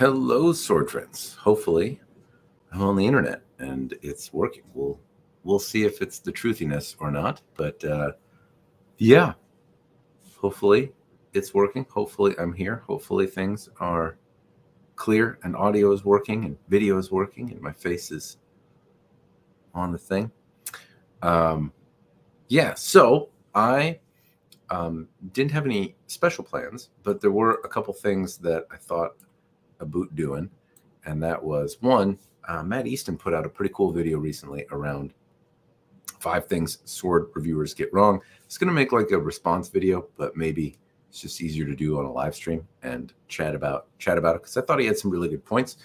Hello, sword friends. Hopefully, I'm on the internet and it's working. We'll we'll see if it's the truthiness or not. But uh, yeah, hopefully it's working. Hopefully I'm here. Hopefully things are clear and audio is working and video is working and my face is on the thing. Um, yeah, so I um, didn't have any special plans, but there were a couple things that I thought about doing, and that was one. Uh, Matt Easton put out a pretty cool video recently around five things sword reviewers get wrong. It's going to make like a response video, but maybe it's just easier to do on a live stream and chat about chat about it because I thought he had some really good points.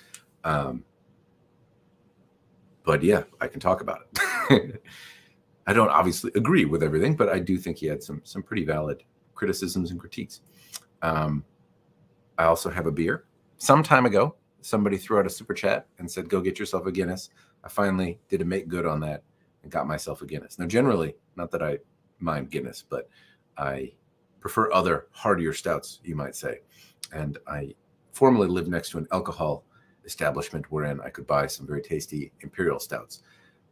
Um, but yeah, I can talk about it. I don't obviously agree with everything, but I do think he had some some pretty valid criticisms and critiques. Um, I also have a beer. Some time ago, somebody threw out a super chat and said, "Go get yourself a Guinness." I finally did a make good on that and got myself a Guinness. Now, generally, not that I mind Guinness, but I prefer other heartier stouts, you might say. And I formerly lived next to an alcohol establishment wherein I could buy some very tasty imperial stouts.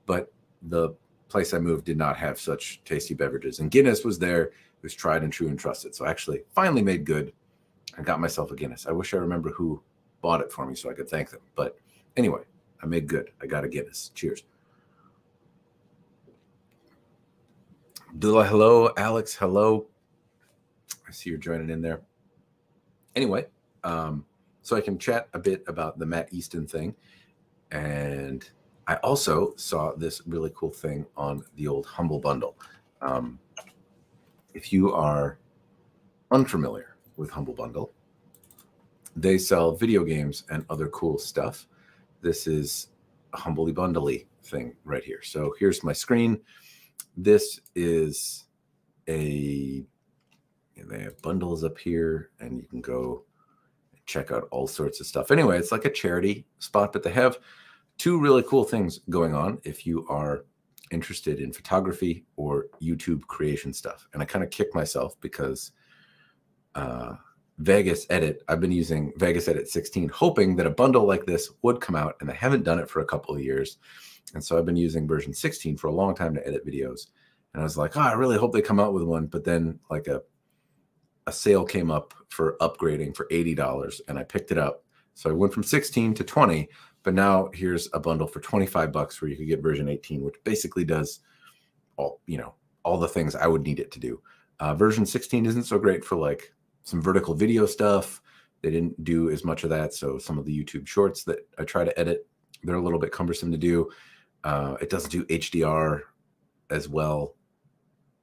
But the place I moved did not have such tasty beverages. And Guinness was there. It was tried and true and trusted. So I actually finally made good and got myself a Guinness. I wish I remember who bought it for me so I could thank them. But anyway, I made good. I got a Guinness. Cheers. Abdullah, hello. Alex, hello. I see you're joining in there. Anyway, um, so I can chat a bit about the Matt Easton thing. And I also saw this really cool thing on the old Humble Bundle. Um, if you are unfamiliar with Humble Bundle, they sell video games and other cool stuff. This is a Humbly Bundly thing right here. So here's my screen. This is a they have bundles up here, and you can go check out all sorts of stuff. Anyway, it's like a charity spot, but they have two really cool things going on if you are interested in photography or YouTube creation stuff. And I kind of kick myself because uh, Vegas Edit, I've been using Vegas Edit 16, hoping that a bundle like this would come out, and I haven't done it for a couple of years. And so I've been using version 16 for a long time to edit videos. And I was like, oh, I really hope they come out with one. But then, like a a sale came up for upgrading for $80 and I picked it up. So I went from 16 to 20, but now here's a bundle for 25 bucks where you could get version 18, which basically does all, you know, all the things I would need it to do. Uh, version 16 isn't so great for like some vertical video stuff. They didn't do as much of that. So some of the YouTube shorts that I try to edit, they're a little bit cumbersome to do. Uh, it doesn't do HDR as well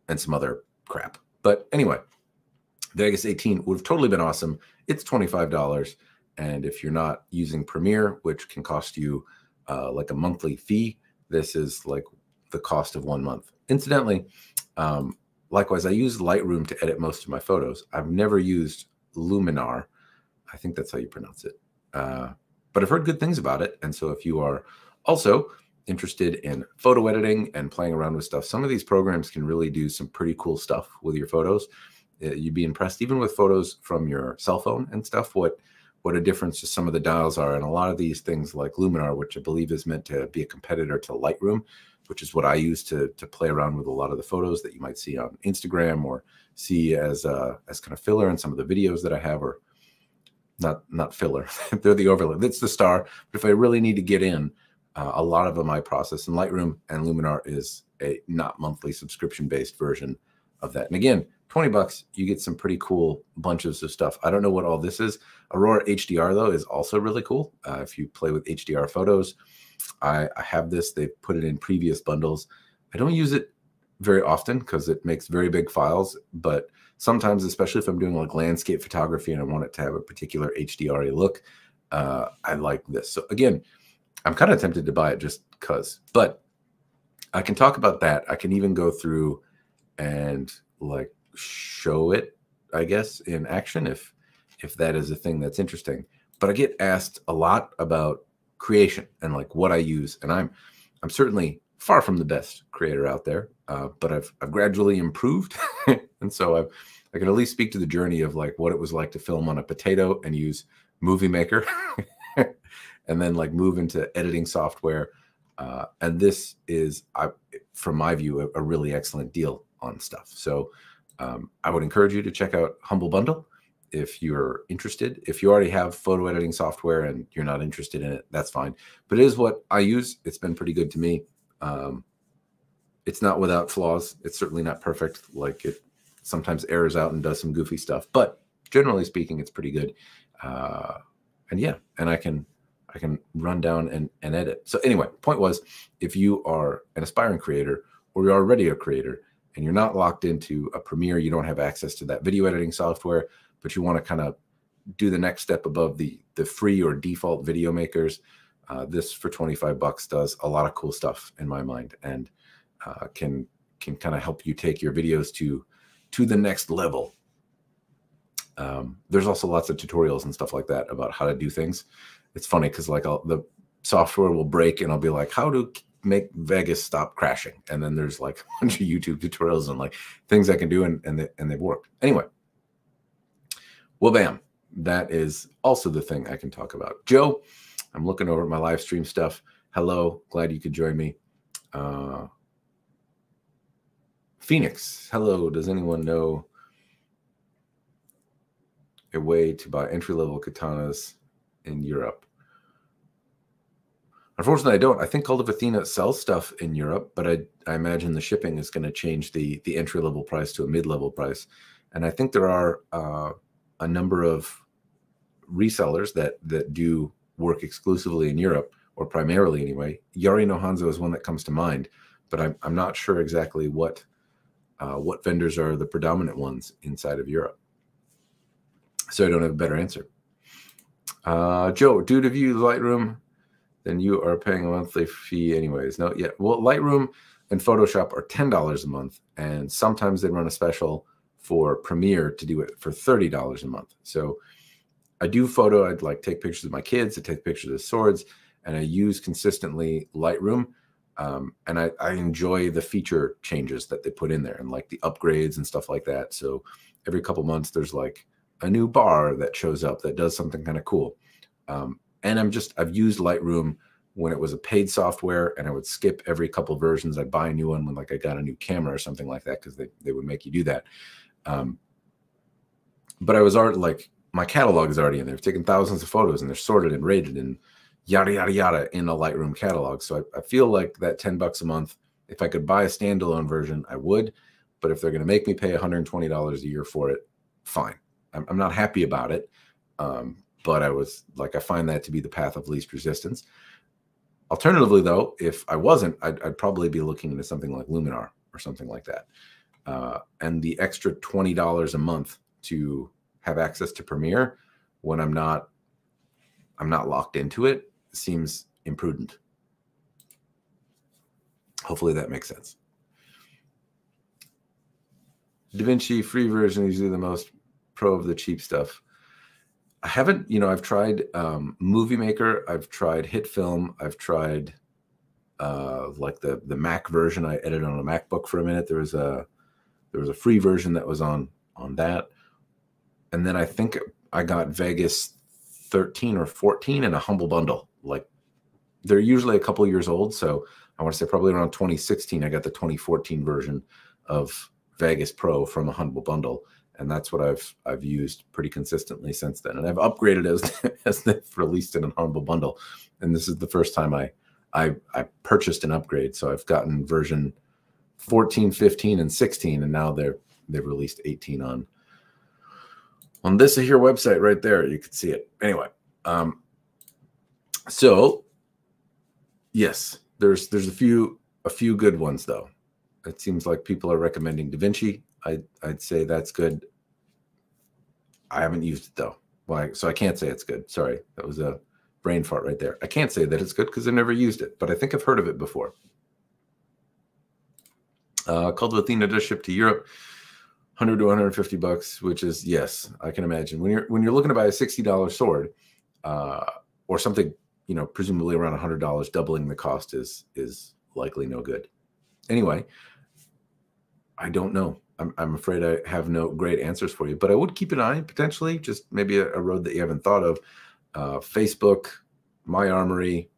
and some other crap. But anyway, Vegas 18 would have totally been awesome. It's $25. And if you're not using Premiere, which can cost you uh, like a monthly fee, this is like the cost of one month. Incidentally, um, likewise, I use Lightroom to edit most of my photos. I've never used Luminar. I think that's how you pronounce it. Uh, but I've heard good things about it. And so if you are also interested in photo editing and playing around with stuff, some of these programs can really do some pretty cool stuff with your photos. Uh, you'd be impressed even with photos from your cell phone and stuff what what a difference just some of the dials are and a lot of these things like luminar which i believe is meant to be a competitor to lightroom which is what i use to to play around with a lot of the photos that you might see on instagram or see as uh as kind of filler in some of the videos that i have or not not filler. They're the overlay. That's the star. But if i really need to get in uh, a lot of them i process in lightroom and luminar is a not monthly subscription based version of that. And again 20 bucks, you get some pretty cool bunches of stuff. I don't know what all this is. Aurora HDR, though, is also really cool. Uh, if you play with HDR photos, I, I have this. They've put it in previous bundles. I don't use it very often because it makes very big files, but sometimes, especially if I'm doing like landscape photography and I want it to have a particular HDR look, uh, I like this. So again, I'm kind of tempted to buy it just because, but I can talk about that. I can even go through and like show it, I guess, in action if if that is a thing that's interesting. But I get asked a lot about creation and like what I use, and I'm I'm certainly far from the best creator out there, uh, but I've I've gradually improved, and so I've I can at least speak to the journey of like what it was like to film on a potato and use movie maker and then like move into editing software. Uh, and this is, I, from my view, a, a, really excellent deal on stuff. So um, I would encourage you to check out Humble Bundle if you're interested. If you already have photo editing software and you're not interested in it, that's fine. But it is what I use. It's been pretty good to me. Um, it's not without flaws. It's certainly not perfect. Like it sometimes errors out and does some goofy stuff, but generally speaking, it's pretty good. Uh, and yeah, and I can I can run down and, and edit. So anyway, point was, if you are an aspiring creator or you're already a creator and you're not locked into a Premiere, you don't have access to that video editing software, but you want to kind of do the next step above the the free or default video makers. Uh, this for 25 bucks does a lot of cool stuff in my mind and uh, can can kind of help you take your videos to to the next level. Um, there's also lots of tutorials and stuff like that about how to do things it's funny because like I'll, the software will break and I'll be like, how to make Vegas stop crashing? And then there's like a bunch of YouTube tutorials and like things I can do and and, they, and they've worked. Anyway, well, bam, that is also the thing I can talk about. Joe, I'm looking over my live stream stuff. Hello, glad you could join me. Uh, Phoenix, hello. Does anyone know a way to buy entry level katanas in Europe. Unfortunately, I don't. I think Cult of Athena sells stuff in Europe, but I, I imagine the shipping is going to change the the entry level price to a mid level price. And I think there are uh, a number of resellers that that do work exclusively in Europe or primarily anyway. Yari no Hanzo is one that comes to mind, but I'm I'm not sure exactly what uh, what vendors are the predominant ones inside of Europe. So I don't have a better answer. Uh, Joe, due to view Lightroom, then you are paying a monthly fee anyways. No, yeah. Well, Lightroom and Photoshop are ten dollars a month, and sometimes they run a special for Premiere to do it for thirty dollars a month. So I do photo. I'd like take pictures of my kids. I take pictures of swords, and I use consistently Lightroom. Um, and I, I enjoy the feature changes that they put in there and like the upgrades and stuff like that. So every couple months, there's like a new bar that shows up that does something kind of cool. Um, and I'm just, I've used Lightroom when it was a paid software and I would skip every couple versions. I'd buy a new one when like I got a new camera or something like that because they, they would make you do that. Um, but I was already like, my catalog is already in there. I've taken thousands of photos and they're sorted and rated and yada, yada, yada in a Lightroom catalog. So I, I feel like that 10 bucks a month, if I could buy a standalone version, I would. But if they're going to make me pay $120 a year for it, fine. I'm, I'm not happy about it. Um, but I was like, I find that to be the path of least resistance. Alternatively, though, if I wasn't, I'd, I'd probably be looking into something like Luminar or something like that. Uh, and the extra twenty dollars a month to have access to Premiere when I'm not, I'm not locked into it seems imprudent. Hopefully that makes sense. DaVinci free version is usually the most pro of the cheap stuff. I haven't, you know, I've tried um, Movie Maker, I've tried HitFilm, I've tried uh, like the the Mac version. I edited on a MacBook for a minute. There was a there was a free version that was on on that, and then I think I got Vegas 13 or 14 in a humble bundle. Like they're usually a couple years old, so I want to say probably around 2016. I got the 2014 version of Vegas Pro from a humble bundle and that's what I've I've used pretty consistently since then. And I've upgraded as as they've released it in humble bundle. And this is the first time I I I purchased an upgrade. So I've gotten version 14, 15, and 16, and now they're they've released 18 on on this here website right there. You can see it. Anyway, um, so yes, there's there's a few a few good ones though. It seems like people are recommending DaVinci. I I'd say that's good. I haven't used it though. So I can't say it's good. Sorry, that was a brain fart right there. I can't say that it's good because I've never used it, but I think I've heard of it before. Uh, of Athena does ship to Europe, 100 to 150 bucks, which is yes, I can imagine when you're when you're looking to buy a $60 sword uh, or something, you know, presumably around $100, doubling the cost is is likely no good. Anyway, I don't know. I'm, I'm afraid I have no great answers for you, but I would keep an eye potentially, just maybe a, a road that you haven't thought of. uh, Facebook, myArmoury,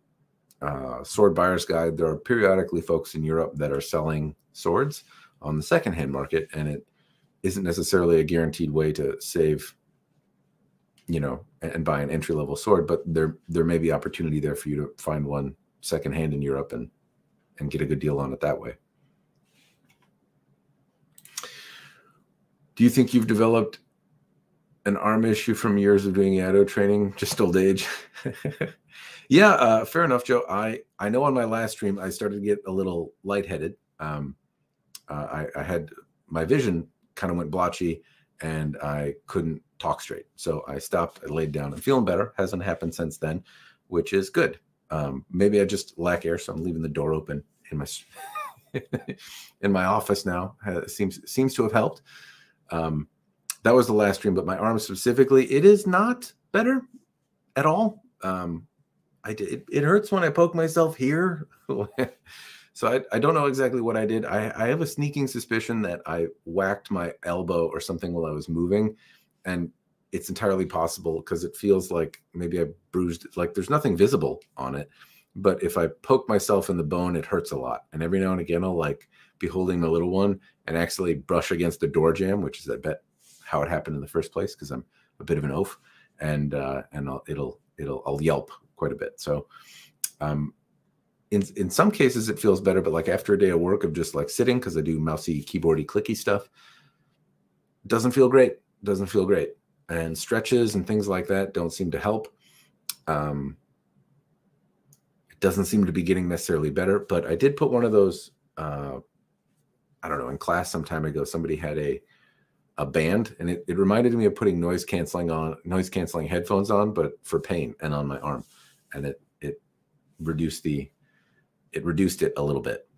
uh, Sword Buyer's Guide. There are periodically folks in Europe that are selling swords on the secondhand market, and it isn't necessarily a guaranteed way to save, you know, and, and buy an entry level sword. But there there may be opportunity there for you to find one secondhand in Europe and and get a good deal on it that way. Do you think you've developed an arm issue from years of doing Iaido training, just old age? yeah, uh, fair enough, Joe. I I know on my last stream I started to get a little lightheaded. Um, uh, I, I had my vision kind of went blotchy and I couldn't talk straight. So I stopped. I laid down. I'm feeling better. Hasn't happened since then, which is good. Um, maybe I just lack air, so I'm leaving the door open in my in my office now. seems seems to have helped. Um, that was the last stream, but my arm specifically, it is not better at all. Um, I did. It, it hurts when I poke myself here. so I, I don't know exactly what I did. I, I have a sneaking suspicion that I whacked my elbow or something while I was moving, and it's entirely possible because it feels like maybe I bruised. Like there's nothing visible on it, but if I poke myself in the bone, it hurts a lot. And every now and again, I'll like be holding my little one and actually brush against the door jamb, which is I bet how it happened in the first place because I'm a bit of an oaf, and uh, and I'll, it'll it'll I'll yelp quite a bit. So, um, in in some cases it feels better, but like after a day of work of just like sitting because I do mousy, keyboardy, clicky stuff, doesn't feel great. Doesn't feel great, and stretches and things like that don't seem to help. Um, it doesn't seem to be getting necessarily better, but I did put one of those. Uh, I don't know in class some time ago. Somebody had a a band and it, it reminded me of putting noise canceling on noise canceling headphones on but for pain and on my arm. And it it reduced the it reduced it a little bit.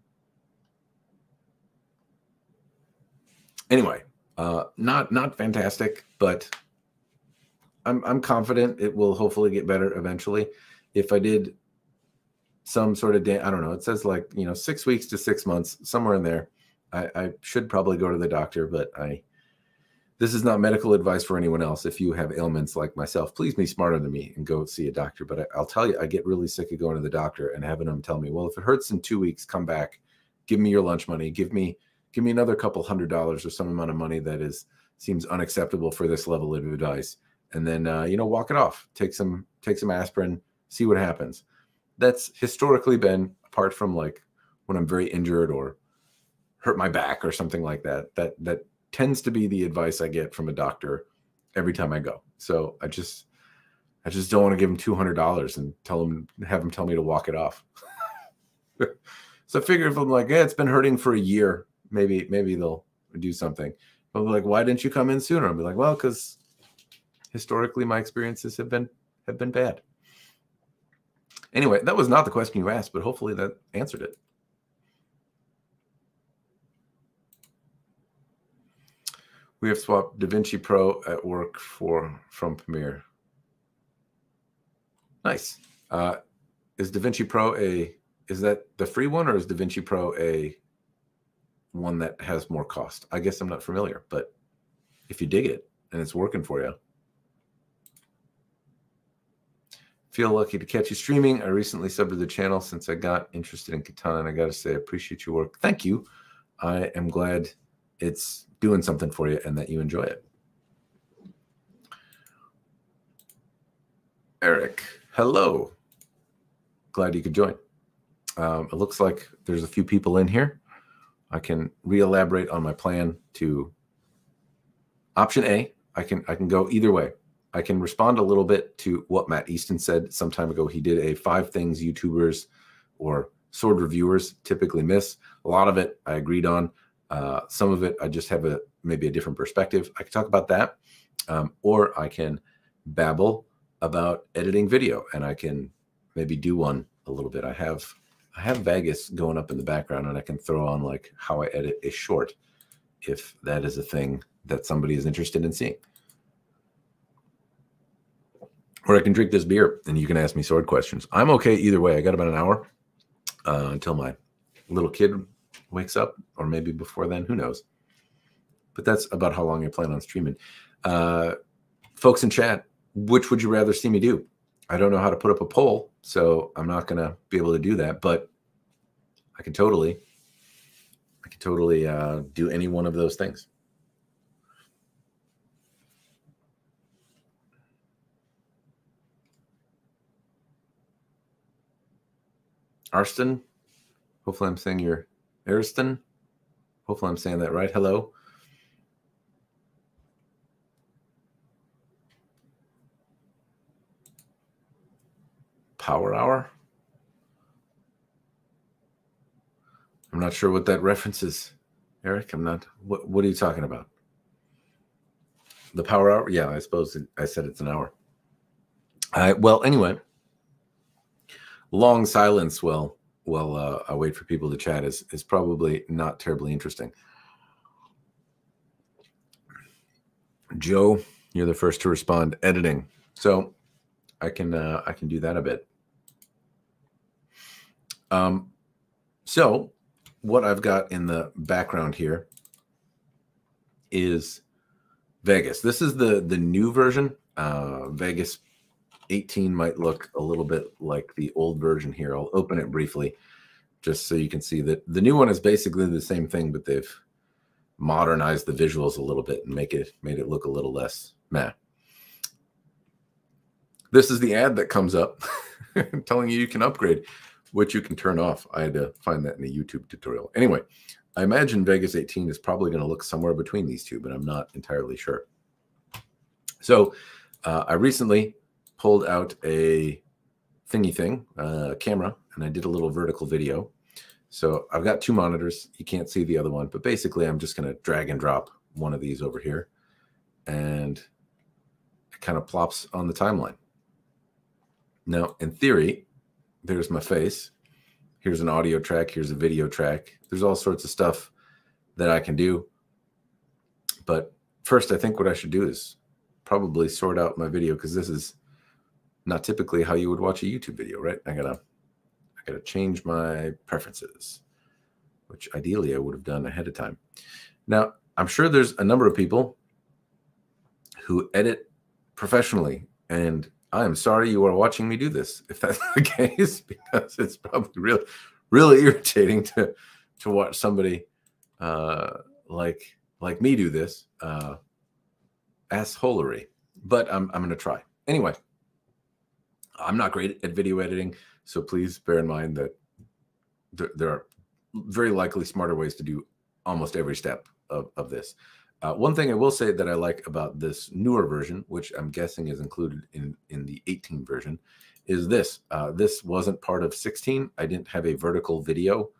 Anyway uh not not fantastic but i'm i'm confident it will hopefully get better eventually. If i did some sort of day i don't know it says like you know six weeks to six months somewhere in there i i should probably go to the doctor but i this is not medical advice for anyone else. If you have ailments like myself, please be smarter than me and go see a doctor. But I, will tell you, I get really sick of going to the doctor and having them tell me, "Well, if it hurts in two weeks, come back, give me your lunch money, give me give me another couple hundred dollars or some amount of money that is seems unacceptable for this level of advice, and then uh, you know walk it off, take some take some aspirin, see what happens." That's historically been apart from like when I'm very injured or hurt my back or something like that. That that tends to be the advice I get from a doctor every time I go. So I just I just don't want to give them two hundred dollars and tell them have them tell me to walk it off. so I figure if I'm like, yeah, it's been hurting for a year, maybe maybe they'll do something. But like, why didn't you come in sooner? I'll be like, well, because historically my experiences have been have been bad. Anyway, that was not the question you asked, but hopefully that answered it. We have swapped DaVinci Pro at work for from Premiere. Nice. Uh, is DaVinci Pro a is that the free one or is DaVinci Pro a one that has more cost? I guess I'm not familiar, but if you dig it and it's working for you. Feel lucky to catch you streaming. I recently subbed to the channel since I got interested in katana, and I got to say, I appreciate your work. Thank you. I am glad it's doing something for you and that you enjoy it. Eric, hello. Glad you could join. Um, it looks like there's a few people in here. I can re-elaborate on my plan to option A. I can I can go either way. I can respond a little bit to what Matt Easton said some time ago. He did a five things YouTubers or sword reviewers typically miss. A lot of it I agreed on. Uh, some of it, I just have a maybe a different perspective. I can talk about that, um, or I can babble about editing video, and I can maybe do one a little bit. I have I have Vegas going up in the background, and I can throw on like how I edit a short, if that is a thing that somebody is interested in seeing. Or I can drink this beer, and you can ask me sword questions. I'm okay either way. I got about an hour uh, until my little kid wakes up, or maybe before then, who knows? But that's about how long I plan on streaming. Uh, folks in chat, which would you rather see me do? I don't know how to put up a poll, so I'm not going to be able to do that. But I can totally, I can totally uh, do any one of those things. Arston, hopefully I'm saying your Ariston. Hopefully I'm saying that right. Hello. Power Hour. I'm not sure what that reference is, Eric. I'm not. What What are you talking about? The Power Hour? Yeah, I suppose it, I said it's an hour. I well, anyway, long silence. Well, well, uh, I wait for people to chat is is probably not terribly interesting. Joe, you're the first to respond. Editing, so I can uh, I can do that a bit. Um, so what I've got in the background here is Vegas. This is the the new version. Uh, Vegas 18 might look a little bit like the old version here. I'll open it briefly just so you can see that the new one is basically the same thing, but they've modernized the visuals a little bit and make it made it look a little less meh. This is the ad that comes up telling you you can upgrade which you can turn off. I had to find that in a YouTube tutorial. Anyway, I imagine Vegas 18 is probably going to look somewhere between these two, but I'm not entirely sure. So uh, I recently pulled out a thingy thing, uh, camera, and I did a little vertical video. So I've got two monitors. You can't see the other one, but basically I'm just going to drag and drop one of these over here and it kind of plops on the timeline. Now, in theory, there's my face. Here's an audio track. Here's a video track. There's all sorts of stuff that I can do. But first, I think what I should do is probably sort out my video because this is not typically how you would watch a YouTube video, right? I gotta, I gotta change my preferences, which ideally I would have done ahead of time. Now, I'm sure there's a number of people who edit professionally and I'm sorry you are watching me do this if that's the case, because it's probably really, really irritating to to watch somebody uh, like like me do this uh, assholery. But I'm I'm gonna try anyway. I'm not great at video editing, so please bear in mind that there, there are very likely smarter ways to do almost every step of, of this. Uh, one thing I will say that I like about this newer version, which I'm guessing is included in, in the 18 version, is this. Uh, this wasn't part of 16. I didn't have a vertical video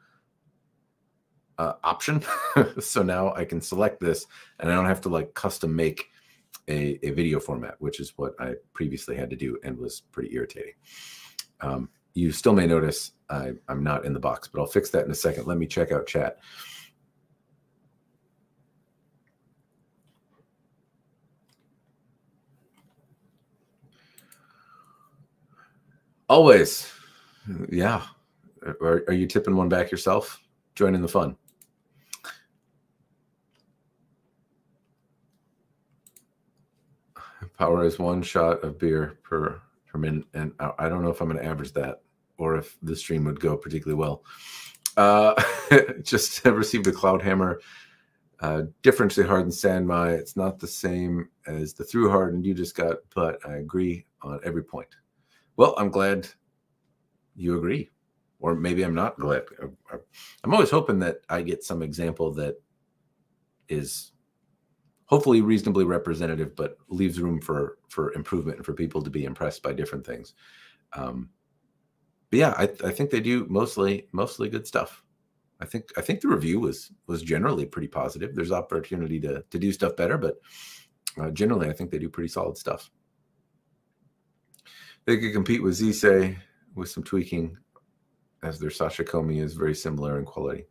uh, option. so now I can select this and I don't have to like custom make a, a video format, which is what I previously had to do and was pretty irritating. Um, you still may notice I, I'm not in the box, but I'll fix that in a second. Let me check out chat. Always. Yeah. Are, are you tipping one back yourself? Joining the fun. Power is one shot of beer per per minute, and I don't know if I'm going to average that or if the stream would go particularly well. Uh, just received a Cloud Hammer uh, differentially hardened Sanmai. It's not the same as the through hardened you just got, but I agree on every point. Well, I'm glad you agree, or maybe I'm not glad. I'm always hoping that I get some example that is hopefully reasonably representative, but leaves room for for improvement and for people to be impressed by different things. Um, but yeah, I, I think they do mostly mostly good stuff. I think I think the review was was generally pretty positive. There's opportunity to to do stuff better, but uh, generally, I think they do pretty solid stuff. They could compete with Zise with some tweaking, as their sashikomi is very similar in quality.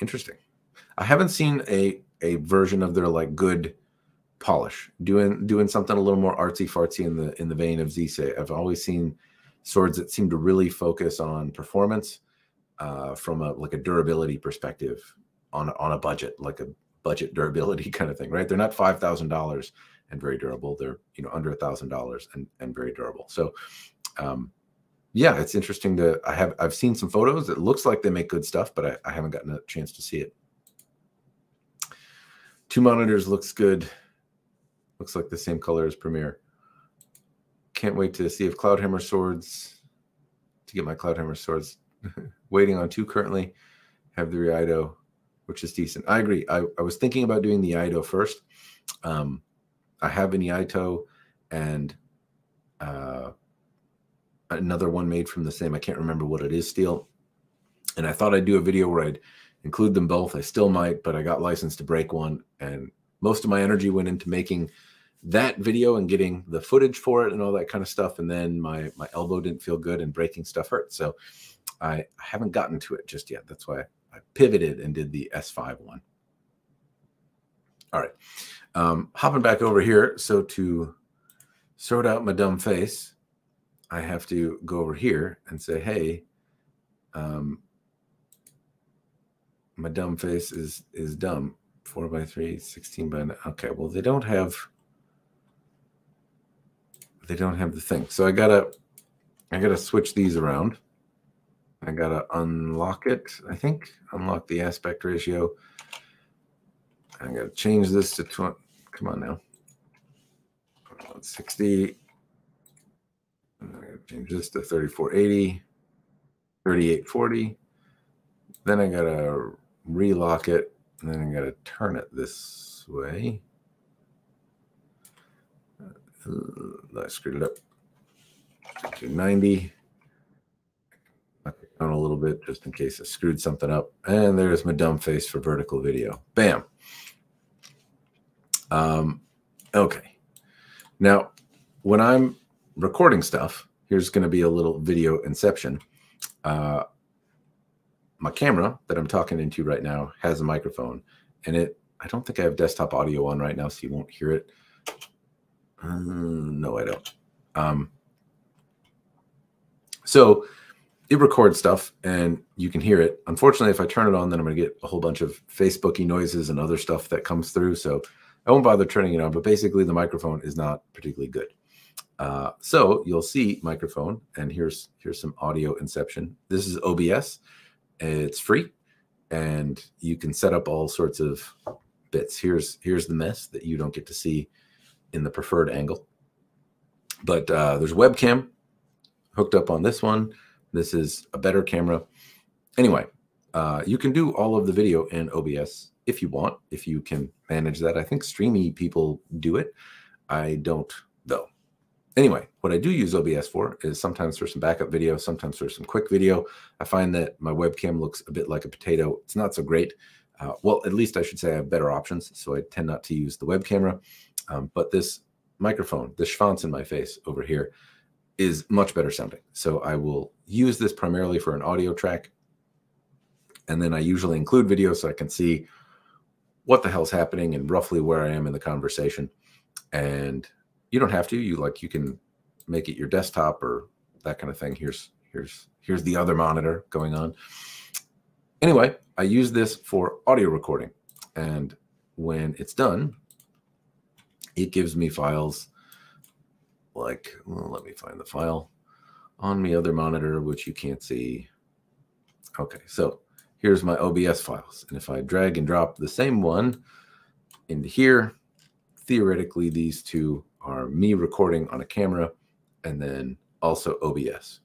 Interesting. I haven't seen a a version of their like good polish doing doing something a little more artsy fartsy in the in the vein of Zise. I've always seen swords that seem to really focus on performance uh, from a like a durability perspective on on a budget, like a budget durability kind of thing, right? They're not five thousand dollars and very durable. They're you know under a thousand dollars and and very durable. So um, yeah, it's interesting to I have I've seen some photos. It looks like they make good stuff, but I, I haven't gotten a chance to see it. Two monitors looks good. Looks like the same color as Premiere. Can't wait to see if Cloudhammer swords to get my Cloudhammer swords. Waiting on two currently. Have the Iaido, which is decent. I agree. I, I was thinking about doing the Iaido first. Um, I have an Iaito and uh, another one made from the same. I can't remember what it is steel. And I thought I'd do a video where I'd include them both. I still might, but I got licensed to break one. And most of my energy went into making that video and getting the footage for it and all that kind of stuff. And then my my elbow didn't feel good and breaking stuff hurt. So I, I haven't gotten to it just yet. That's why I pivoted and did the S5 one. All right. Um, hopping back over here. So to sort out my dumb face, I have to go over here and say, hey, um, my dumb face is is dumb. Four by three, 16 by nine. Okay, well, they don't have they don't have the thing. So I gotta I gotta switch these around. I gotta unlock it, I think. Unlock the aspect ratio. I gotta change this to 20. Come on now. 60. I gotta change this to 3480, 3840. Then I gotta relock it, and then I'm going to turn it this way. I screwed it up. 290. Knock down a little bit just in case I screwed something up. And there's my dumb face for vertical video. Bam. Um, okay. Now, when I'm recording stuff, here's going to be a little video inception. Uh, my camera that I'm talking into right now has a microphone, and it. I don't think I have desktop audio on right now, so you won't hear it. Uh, no, I don't. Um, so it records stuff and you can hear it. Unfortunately, if I turn it on, then I'm going to get a whole bunch of Facebooky noises and other stuff that comes through. So I won't bother turning it on, but basically the microphone is not particularly good. Uh, so you'll see microphone and here's here's some audio inception. This is OBS. It's free and you can set up all sorts of bits. Here's here's the mess that you don't get to see in the preferred angle. But uh, there's webcam hooked up on this one. This is a better camera. Anyway, uh, you can do all of the video in OBS if you want, if you can manage that. I think streamy people do it. I don't, though. Anyway, what I do use OBS for is sometimes for some backup video, sometimes for some quick video. I find that my webcam looks a bit like a potato. It's not so great. Uh, well, at least I should say I have better options. So I tend not to use the web camera. Um, but this microphone, the schwanz in my face over here, is much better sounding. So I will use this primarily for an audio track. And then I usually include video so I can see what the hell's happening and roughly where I am in the conversation. And you don't have to. You like you can make it your desktop or that kind of thing. Here's here's here's the other monitor going on. Anyway, I use this for audio recording. And when it's done, it gives me files like, well, let me find the file on the other monitor, which you can't see. Okay, so here's my OBS files. And if I drag and drop the same one into here, theoretically, these two are me recording on a camera and then also OBS.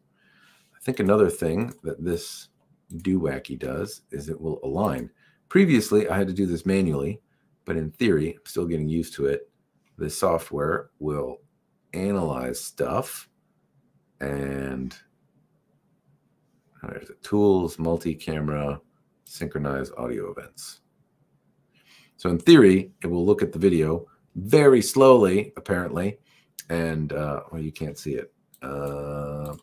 I think another thing that this do Wacky does is it will align. Previously, I had to do this manually, but in theory, I'm still getting used to it the software will analyze stuff and there's the tools, multi-camera, synchronize audio events. So in theory, it will look at the video very slowly, apparently, and uh, well, you can't see it. Uh,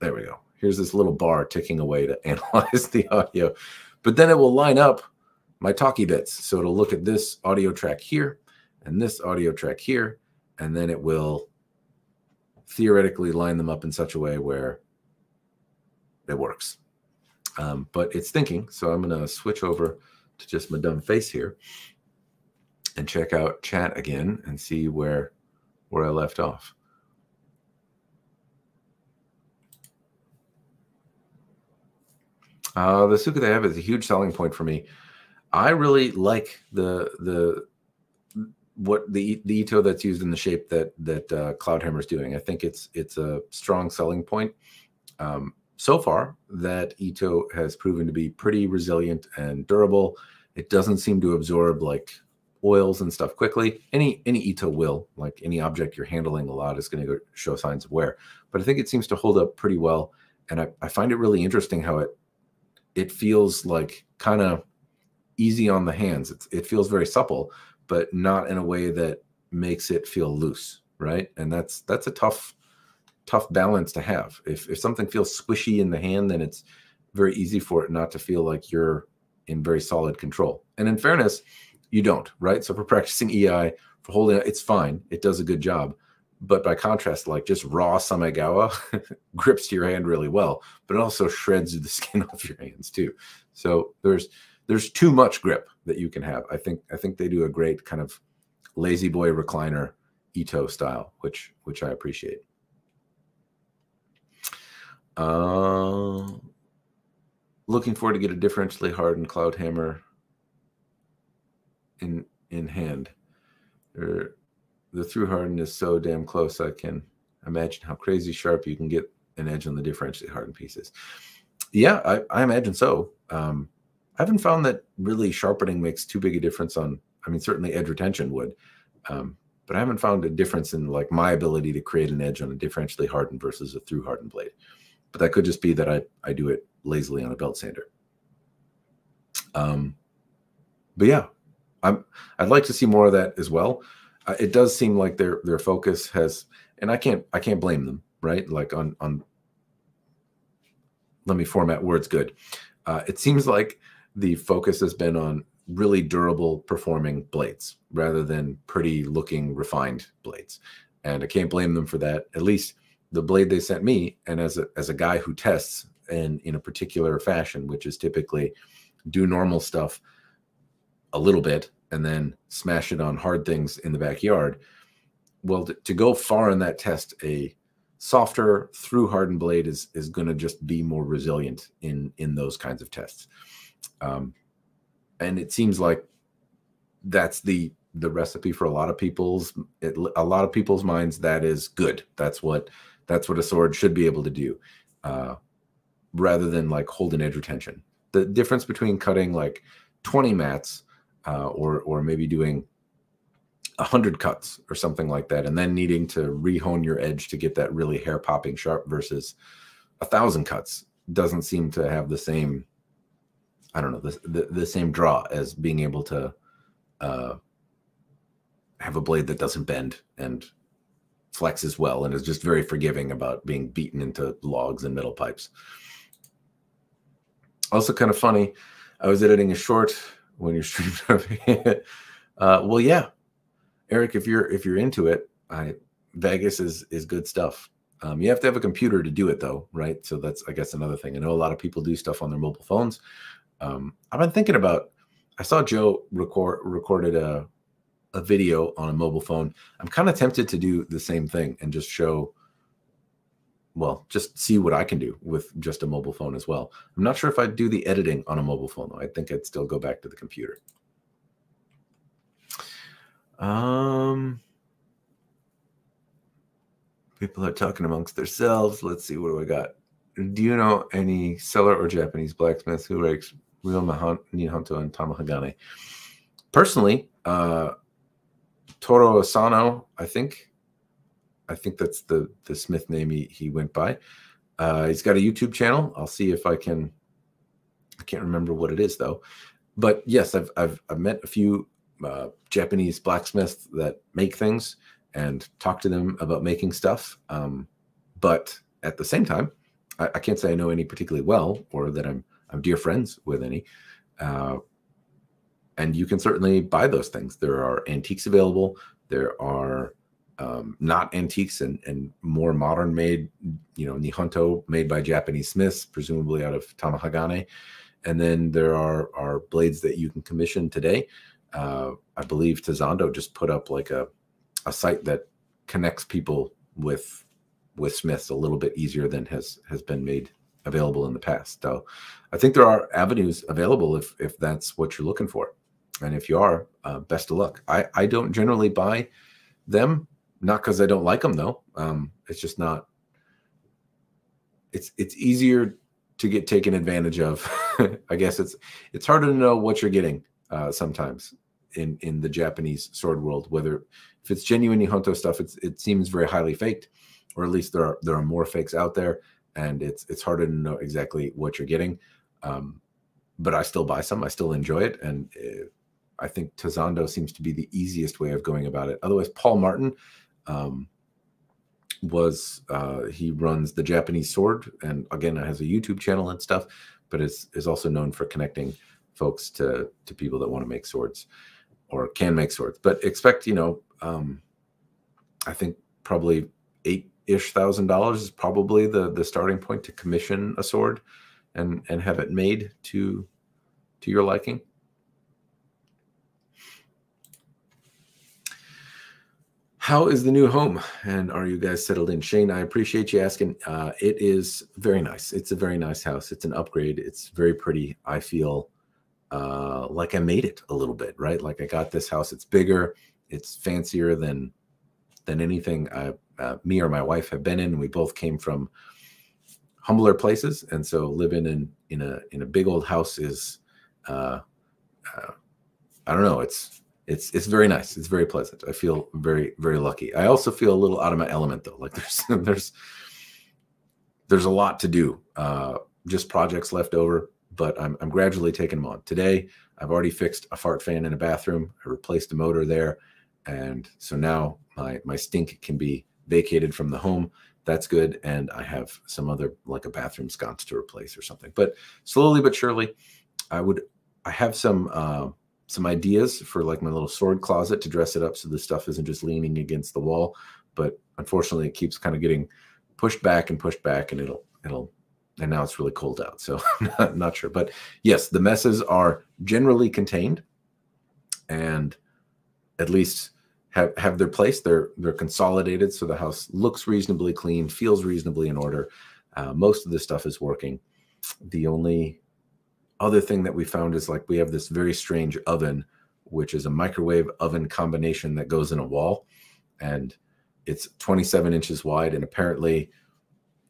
there we go. Here's this little bar ticking away to analyze the audio, but then it will line up my talkie bits. So it'll look at this audio track here, and this audio track here, and then it will theoretically line them up in such a way where it works. Um, but it's thinking, so I'm going to switch over to just my dumb face here. And check out chat again and see where where I left off. Uh, the tsuka they have is a huge selling point for me. I really like the the what the the Ito that's used in the shape that that uh, Cloudhammer is doing. I think it's it's a strong selling point. Um, so far, that Ito has proven to be pretty resilient and durable. It doesn't seem to absorb like oils and stuff quickly. Any any Ito will, like any object you're handling a lot, is going to show signs of wear. But I think it seems to hold up pretty well, and I, I find it really interesting how it it feels like kind of easy on the hands. It's, it feels very supple, but not in a way that makes it feel loose, right? And that's that's a tough tough balance to have. If if something feels squishy in the hand, then it's very easy for it not to feel like you're in very solid control. And in fairness, you don't, right? So for practicing EI, for holding it, it's fine. It does a good job. But by contrast, like just raw Samegawa grips to your hand really well, but it also shreds the skin off your hands too. So there's there's too much grip that you can have. I think I think they do a great kind of lazy boy recliner Ito style, which which I appreciate. Uh, looking forward to get a differentially hardened Cloudhammer in in hand. Er, the through hardened is so damn close. I can imagine how crazy sharp you can get an edge on the differentially hardened pieces. Yeah, I, I imagine so. Um, I haven't found that really sharpening makes too big a difference on. I mean, certainly edge retention would, um, but I haven't found a difference in like my ability to create an edge on a differentially hardened versus a through hardened blade. But that could just be that I I do it lazily on a belt sander. Um, but yeah, I'm I'd like to see more of that as well. Uh, it does seem like their their focus has, and I can't I can't blame them, right? Like on on. Let me format words good. Uh, it seems like the focus has been on really durable performing blades rather than pretty looking refined blades. And I can't blame them for that. At least the blade they sent me, and as a as a guy who tests in in a particular fashion, which is typically do normal stuff a little bit and then smash it on hard things in the backyard. Well, to, to go far in that test, a softer through hardened blade is is going to just be more resilient in in those kinds of tests. Um, and it seems like that's the the recipe for a lot of people's it, a lot of people's minds. That is good. That's what that's what a sword should be able to do, uh, rather than like hold an edge retention. The difference between cutting like 20 mats uh, or or maybe doing a hundred cuts or something like that, and then needing to rehone your edge to get that really hair popping sharp versus a thousand cuts doesn't seem to have the same I don't know the, the, the same draw as being able to uh, have a blade that doesn't bend and flexes well and is just very forgiving about being beaten into logs and metal pipes. Also, kind of funny. I was editing a short when you're streaming. uh, well, yeah, Eric, if you're if you're into it, I Vegas is is good stuff. Um, you have to have a computer to do it, though, right? So that's I guess another thing. I know a lot of people do stuff on their mobile phones. Um, I've been thinking about. I saw Joe record recorded a a video on a mobile phone. I'm kind of tempted to do the same thing and just show. Well, just see what I can do with just a mobile phone as well. I'm not sure if I'd do the editing on a mobile phone though. I think I'd still go back to the computer. Um, people are talking amongst themselves. Let's see, what do I got? Do you know any seller or Japanese blacksmith who makes real Nihonto and Tamahagane? Personally, uh, Toro Asano, I think. I think that's the the Smith name he, he went by. Uh, he's got a YouTube channel. I'll see if I can. I can't remember what it is though, but yes, I've I've, I've met a few uh, Japanese blacksmiths that make things and talk to them about making stuff. Um, but at the same time, I, I, can't say I know any particularly well or that I'm I'm dear friends with any. Uh, and you can certainly buy those things. There are antiques available. There are um, not antiques and, and more modern made, you know, Nihonto made by Japanese smiths, presumably out of Tamahagane. And then there are, are blades that you can commission today uh, I believe Tizando just put up like a a site that connects people with with Smiths a little bit easier than has has been made available in the past. So I think there are avenues available if if that's what you're looking for, and if you are, uh, best of luck. I I don't generally buy them, not because I don't like them though. Um, it's just not. It's it's easier to get taken advantage of. I guess it's it's harder to know what you're getting uh, sometimes in in the Japanese sword world. Whether if it's genuine Nihonto stuff, it's it seems very highly faked, or at least there are there are more fakes out there, and it's it's harder to know exactly what you're getting. Um, but I still buy some. I still enjoy it, and uh, I think Tozando seems to be the easiest way of going about it. Otherwise, Paul Martin. Um, was uh, he runs the Japanese Sword and again has a YouTube channel and stuff, but is is also known for connecting folks to to people that want to make swords or can make swords. But expect you know um, I think probably eight ish thousand dollars is probably the the starting point to commission a sword and and have it made to to your liking. How is the new home? And are you guys settled in? Shane, I appreciate you asking. Uh, it is very nice. It's a very nice house. It's an upgrade. It's very pretty. I feel uh, like I made it a little bit, right? Like I got this house. It's bigger. It's fancier than than anything I, uh, me or my wife have been in. We both came from humbler places, and so living in in a in a big old house is, uh, uh I don't know. It's it's it's very nice. It's very pleasant. I feel very very lucky. I also feel a little out of my element though. Like there's there's there's a lot to do. Uh, just projects left over, but I'm I'm gradually taking them on. Today, I've already fixed a fart fan in a bathroom. I replaced a motor there, and so now my my stink can be vacated from the home. That's good, and I have some other like a bathroom sconce to replace or something. But slowly but surely, I would I have some. Uh, some ideas for like my little sword closet to dress it up so the stuff isn't just leaning against the wall. But unfortunately, it keeps kind of getting pushed back and pushed back, and it'll it'll and now it's really cold out, so not, not sure. But yes, the messes are generally contained, and at least have have their place. They're they're consolidated, so the house looks reasonably clean, feels reasonably in order. Uh, most of the stuff is working. The only other thing that we found is like we have this very strange oven, which is a microwave oven combination that goes in a wall, and it's 27 inches wide, and apparently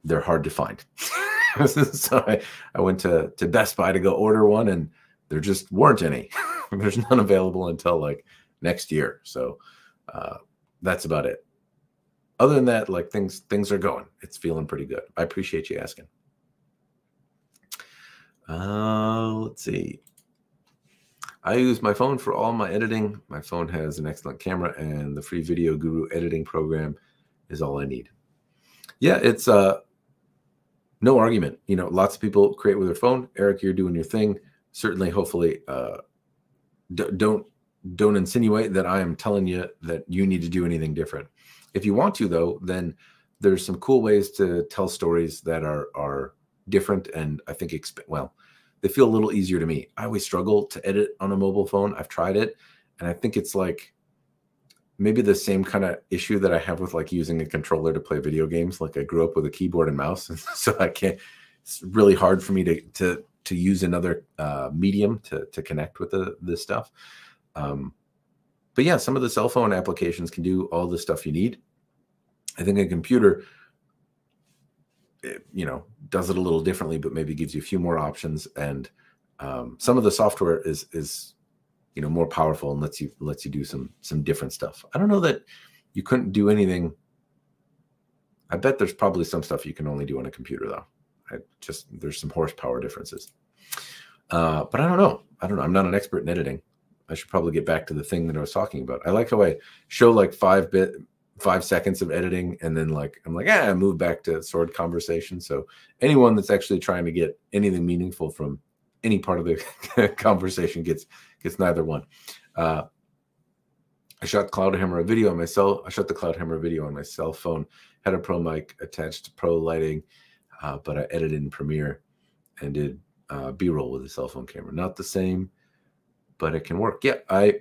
they're hard to find. so I, I went to to Best Buy to go order one, and there just weren't any. There's none available until like next year. So uh, that's about it. Other than that, like things things are going. It's feeling pretty good. I appreciate you asking. Uh, let's see. I use my phone for all my editing. My phone has an excellent camera, and the free Video Guru editing program is all I need. Yeah, it's uh, no argument. You know, lots of people create with their phone. Eric, you're doing your thing. Certainly, hopefully, uh, don't don't insinuate that I am telling you that you need to do anything different. If you want to, though, then there's some cool ways to tell stories that are are different and I think exp- well, they feel a little easier to me. I always struggle to edit on a mobile phone. I've tried it and I think it's like maybe the same kind of issue that I have with like using a controller to play video games. Like I grew up with a keyboard and mouse, and so I can't. It's really hard for me to to to use another uh, medium to to connect with the this stuff. Um, but yeah, some of the cell phone applications can do all the stuff you need. I think a computer you know does it a little differently but maybe gives you a few more options. And um, some of the software is is you know more powerful and lets you lets you do some some different stuff. I don't know that you couldn't do anything. I bet there's probably some stuff you can only do on a computer though. I just there's some horsepower differences. Uh, but i don't know. I don't know. I'm not an expert in editing. I should probably get back to the thing that i was talking about. I like how i show like five bit five seconds of editing and then like i'm like yeah i move back to sword conversation. So anyone that's actually trying to get anything meaningful from any part of the conversation gets gets neither one. Uh, i shot cloudhammer a video on my cell i shot the cloudhammer video on my cell phone had a pro mic attached to pro lighting uh, but i edited in premiere and did uh, b-roll with a cell phone camera. Not the same but it can work. Yeah, I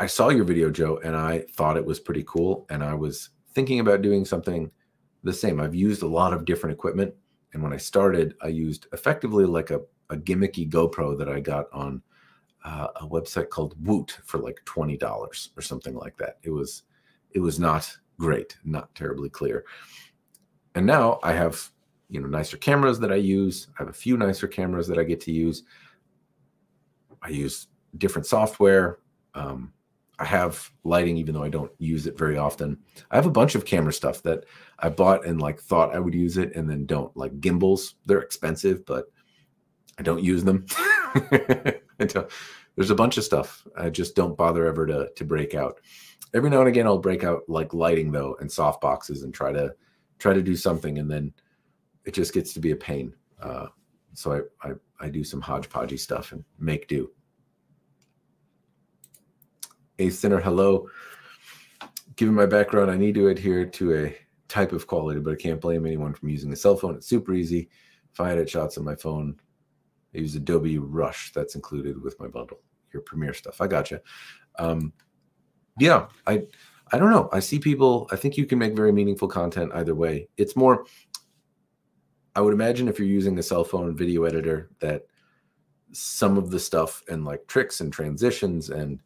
I saw your video, Joe, and I thought it was pretty cool. And I was thinking about doing something the same. I've used a lot of different equipment. And when I started, I used effectively like a, a gimmicky GoPro that I got on uh, a website called Woot for like $20 or something like that. It was it was not great, not terribly clear. And now I have, you know, nicer cameras that I use. I have a few nicer cameras that I get to use. I use different software. Um, I have lighting, even though I don't use it very often. I have a bunch of camera stuff that I bought and like thought I would use it and then don't. Like gimbals, they're expensive, but I don't use them. There's a bunch of stuff. I just don't bother ever to to break out. Every now and again, I'll break out like lighting though and soft boxes and try to try to do something, and then it just gets to be a pain. Uh, so I, I I do some hodgepodgey stuff and make do a center hello. Given my background, I need to adhere to a type of quality, but I can't blame anyone from using a cell phone. It's super easy. If I edit shots on my phone, I use Adobe Rush. That's included with my bundle. Your Premiere stuff. I gotcha. Um, yeah, I I don't know. I see people. I think you can make very meaningful content either way. It's more. I would imagine if you're using a cell phone video editor, that some of the stuff and like tricks and transitions and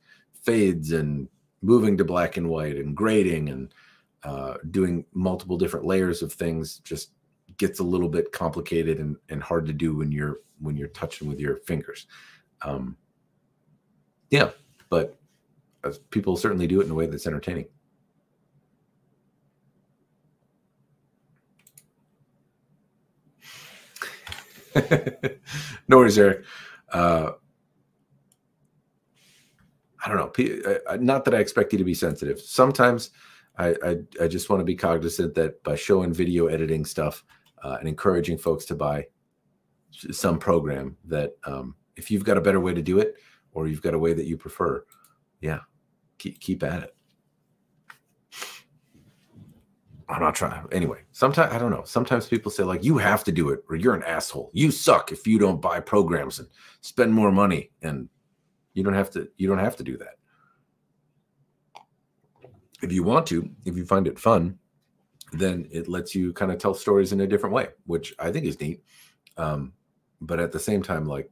fades and moving to black and white and grading and uh, doing multiple different layers of things just gets a little bit complicated and, and hard to do when you're when you're touching with your fingers. Um, yeah, but people certainly do it in a way that's entertaining. no worries, Eric. Uh, I don't know. Not that I expect you to be sensitive. Sometimes I, I, I just want to be cognizant that by showing video editing stuff uh, and encouraging folks to buy some program, that um, if you've got a better way to do it or you've got a way that you prefer, yeah, keep, keep at it. I'm not trying. Anyway, sometimes I don't know. Sometimes people say like, "You have to do it, or you're an asshole. You suck if you don't buy programs and spend more money." And you don't have to you don't have to do that. If you want to, if you find it fun, then it lets you kind of tell stories in a different way, which I think is neat. Um, but at the same time, like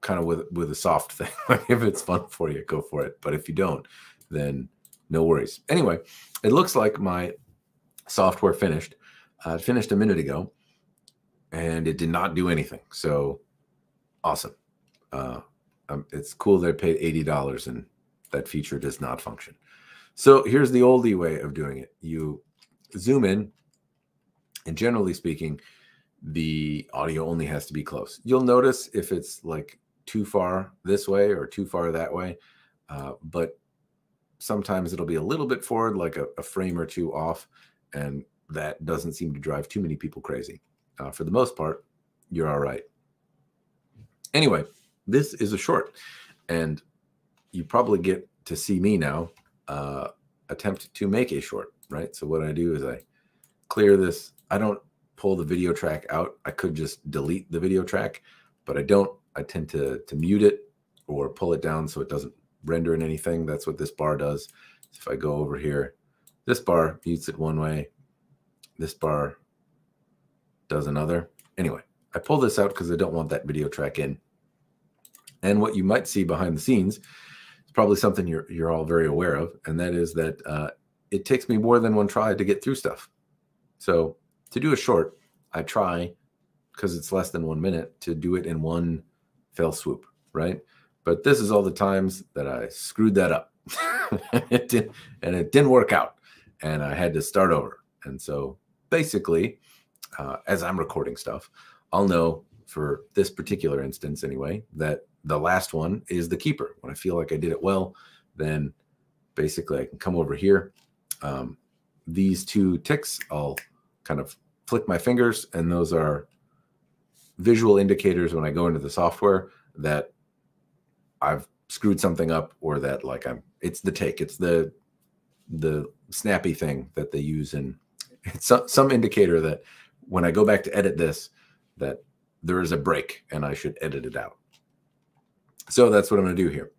kind of with with a soft thing. like if it's fun for you, go for it. But if you don't, then no worries. Anyway, it looks like my software finished. Uh, it finished a minute ago, and it did not do anything. So awesome. Uh, um, it's cool they paid $80 and that feature does not function. So here's the oldie way of doing it. You zoom in, and generally speaking, the audio only has to be close. You'll notice if it's like too far this way or too far that way, uh, but sometimes it'll be a little bit forward, like a, a, frame or two off, and that doesn't seem to drive too many people crazy. Uh, for the most part, you're all right. Anyway, this is a short, and you probably get to see me now uh, attempt to make a short, right? So what I do is I clear this. I don't pull the video track out. I could just delete the video track, but I don't. I tend to to mute it or pull it down so it doesn't render in anything. That's what this bar does. So if I go over here, this bar mutes it one way. This bar does another. Anyway, I pull this out because I don't want that video track in. And what you might see behind the scenes is probably something you're you're all very aware of, and that is that uh, it takes me more than one try to get through stuff. So to do a short, I try because it's less than one minute to do it in one fell swoop, right? But this is all the times that I screwed that up, it did, and it didn't work out, and I had to start over. And so basically, uh, as I'm recording stuff, I'll know for this particular instance anyway that the last one is the keeper. When I feel like I did it well, then basically I can come over here. Um, these two ticks, I'll kind of flick my fingers, and those are visual indicators when I go into the software that I've screwed something up or that like I'm it's the take, it's the the snappy thing that they use in it's some, some indicator that when I go back to edit this, that there is a break and I should edit it out. So that's what I'm going to do here.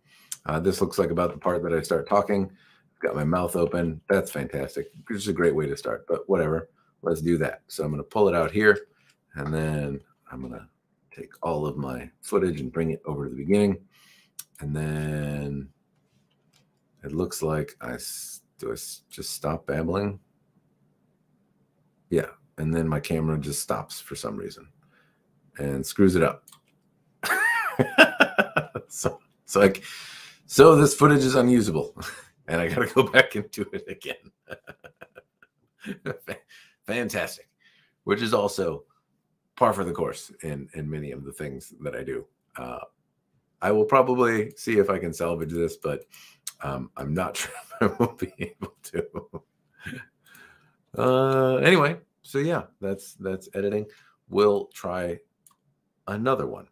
Uh, this looks like about the part that I start talking. I've Got my mouth open. That's fantastic. This is a great way to start, but whatever. Let's do that. So I'm going to pull it out here and then I'm going to take all of my footage and bring it over to the beginning. And then it looks like I do I just stop babbling. Yeah, and then my camera just stops for some reason and screws it up. so it's like so this footage is unusable and I got to go back into it again. Fantastic. Which is also par for the course in in many of the things that I do. Uh, I will probably see if I can salvage this, but um, I'm not sure if I will be able to. Uh, anyway, so yeah, that's that's editing. We'll try another one.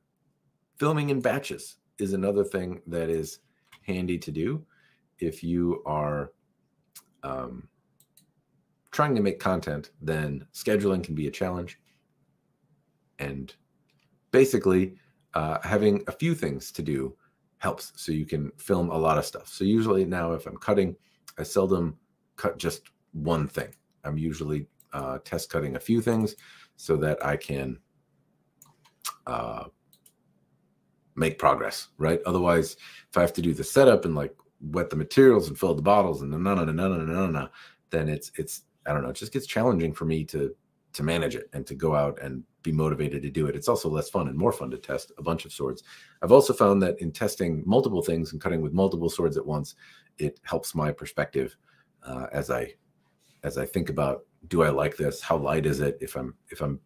Filming in batches is another thing that is handy to do if you are um, trying to make content. Then scheduling can be a challenge and basically uh, having a few things to do helps so you can film a lot of stuff so usually now if i'm cutting i seldom cut just one thing i'm usually uh, test cutting a few things so that i can uh, make progress right otherwise if i have to do the setup and like wet the materials and fill the bottles and no no no no no no no then it's it's i don't know it just gets challenging for me to to manage it and to go out and be motivated to do it. It's also less fun and more fun to test a bunch of swords. I've also found that in testing multiple things and cutting with multiple swords at once, it helps my perspective uh, as I as I think about do I like this? How light is it? If I'm if I'm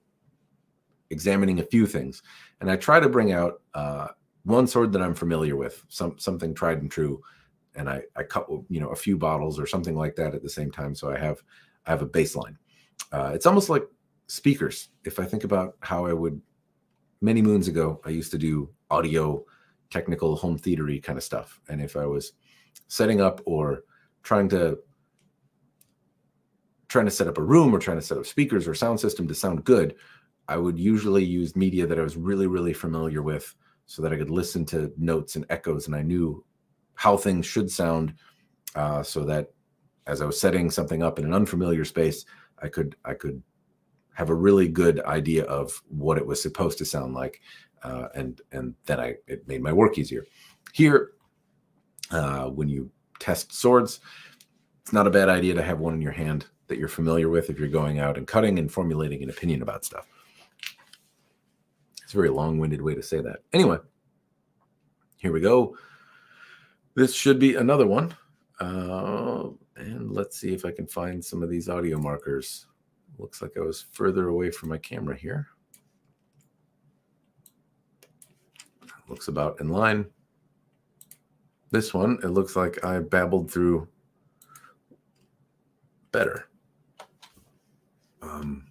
examining a few things, and I try to bring out uh, one sword that I'm familiar with, some something tried and true, and I I cut you know a few bottles or something like that at the same time, so I have I have a baseline. Uh, it's almost like speakers. If I think about how I would many moons ago, I used to do audio, technical, home theatery kind of stuff. And if I was setting up or trying to trying to set up a room or trying to set up speakers or sound system to sound good, I would usually use media that I was really, really familiar with so that I could listen to notes and echoes and I knew how things should sound uh, so that as I was setting something up in an unfamiliar space, I could I could have a really good idea of what it was supposed to sound like, uh, and and then I it made my work easier. Here, uh, when you test swords, it's not a bad idea to have one in your hand that you're familiar with if you're going out and cutting and formulating an opinion about stuff. It's a very long-winded way to say that. Anyway, here we go. This should be another one. Uh, and let's see if I can find some of these audio markers. Looks like I was further away from my camera here. Looks about in line. This one, it looks like I babbled through better. Um,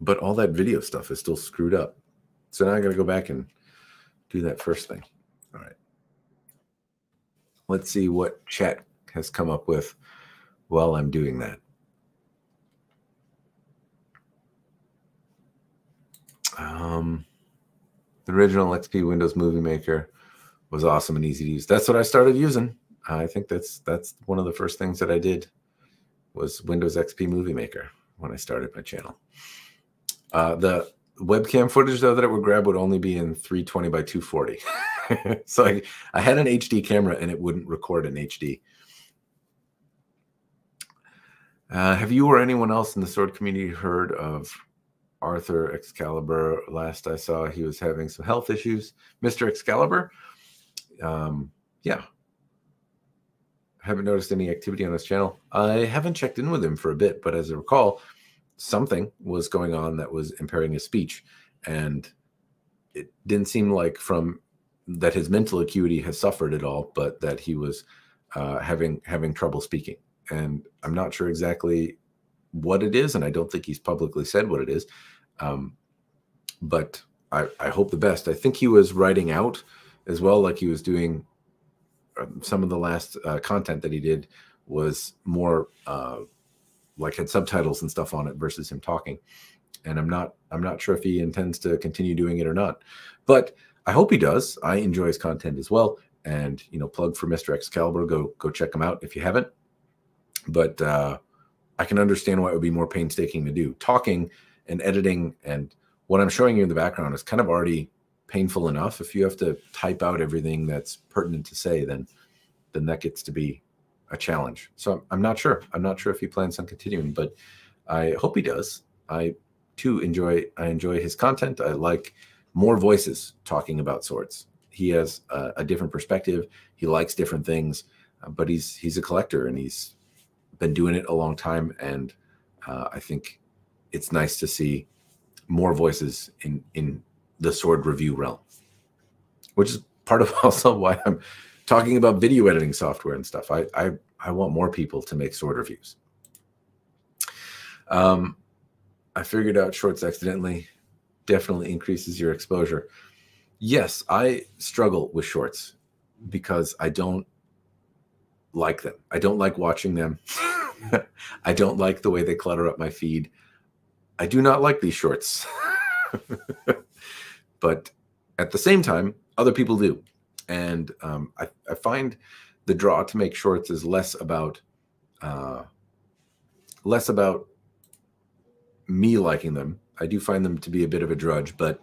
but all that video stuff is still screwed up. So now I got to go back and do that first thing. All right. Let's see what chat has come up with while I'm doing that. Um, the original XP Windows Movie Maker was awesome and easy to use. That's what I started using. I think that's that's one of the first things that I did was Windows XP Movie Maker when I started my channel. Uh, the webcam footage though that it would grab would only be in 320 by 240. so I, I had an HD camera and it wouldn't record in HD. Uh, have you or anyone else in the sword community heard of Arthur Excalibur. Last I saw, he was having some health issues. Mr. Excalibur, um, yeah. Haven't noticed any activity on his channel. I haven't checked in with him for a bit, but as I recall, something was going on that was impairing his speech. And it didn't seem like from that his mental acuity has suffered at all, but that he was uh, having having trouble speaking. And I'm not sure exactly what it is, and I don't think he's publicly said what it is. Um, but I, I hope the best. I think he was writing out as well, like he was doing um, some of the last uh, content that he did was more uh, like had subtitles and stuff on it versus him talking. And I'm not I'm not sure if he intends to continue doing it or not. But I hope he does. I enjoy his content as well. And you know, plug for Mr. Excalibur. Go go check him out if you haven't. But uh, I can understand why it would be more painstaking to do. Talking and editing and what I'm showing you in the background is kind of already painful enough. If you have to type out everything that's pertinent to say, then then that gets to be a challenge. So I'm not sure. I'm not sure if he plans on continuing, but I hope he does. I too enjoy I enjoy his content. I like more voices talking about swords. He has a, a different perspective. He likes different things, uh, but he's he's a collector and he's been doing it a long time. And uh, I think it's nice to see more voices in in the sword review realm, which is part of also why I'm talking about video editing software and stuff. I I, I want more people to make sword reviews. Um, I figured out shorts accidentally. Definitely increases your exposure. Yes, I struggle with shorts because I don't like them. I don't like watching them. I don't like the way they clutter up my feed. I do not like these shorts. but at the same time, other people do. And um, I, I, find the draw to make shorts is less about uh, less about me liking them. I do find them to be a bit of a drudge, but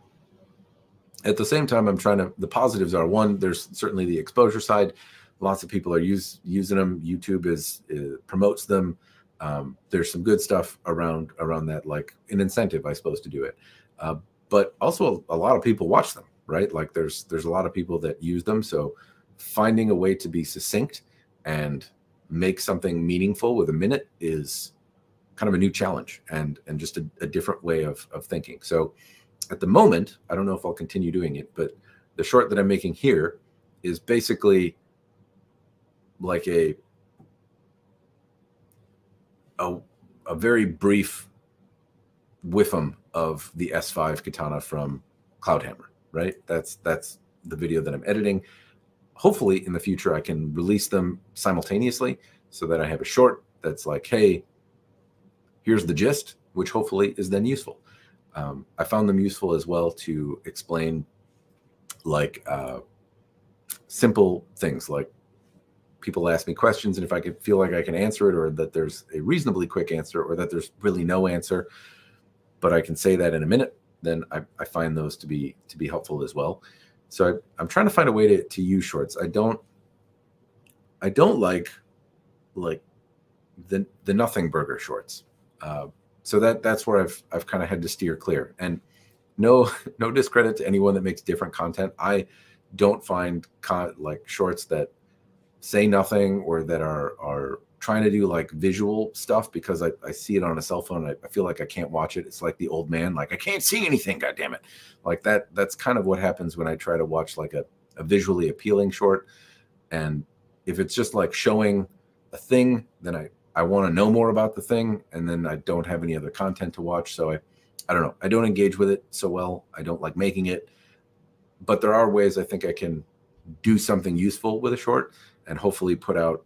at the same time, I'm trying to. The positives are one. There's certainly the exposure side. Lots of people are use, using them. YouTube is, is promotes them. Um, there's some good stuff around around that, like an incentive, I suppose, to do it. Uh, but also, a, a lot of people watch them, right? Like there's there's a lot of people that use them. So finding a way to be succinct and make something meaningful with a minute is kind of a new challenge and and just a, a different way of of thinking. So at the moment, I don't know if I'll continue doing it, but the short that I'm making here is basically like a a, a very brief whiffum of the S5 katana from Cloudhammer, right? That's that's the video that I'm editing. Hopefully in the future I can release them simultaneously so that I have a short that's like, hey, here's the gist, which hopefully is then useful. Um, I found them useful as well to explain like uh, simple things like people ask me questions and if I could feel like I can answer it or that there's a reasonably quick answer or that there's really no answer, but I can say that in a minute, then I, I find those to be to be helpful as well. So I, am trying to find a way to, to use shorts. I don't I don't like like the the nothing burger shorts. Uh, so that that's where I've I've kind of had to steer clear. And no no discredit to anyone that makes different content. I don't find con- like shorts that say nothing or that are are trying to do like visual stuff because I, I see it on a cell phone. I, I, feel like I can't watch it. It's like the old man, like I can't see anything. God damn it. Like that, that's kind of what happens when I try to watch like a, a visually appealing short. And if it's just like showing a thing, then I, I want to know more about the thing, and then I don't have any other content to watch. So I, I don't know. I don't engage with it so well. I don't like making it, but there are ways I think I can do something useful with a short, and hopefully put out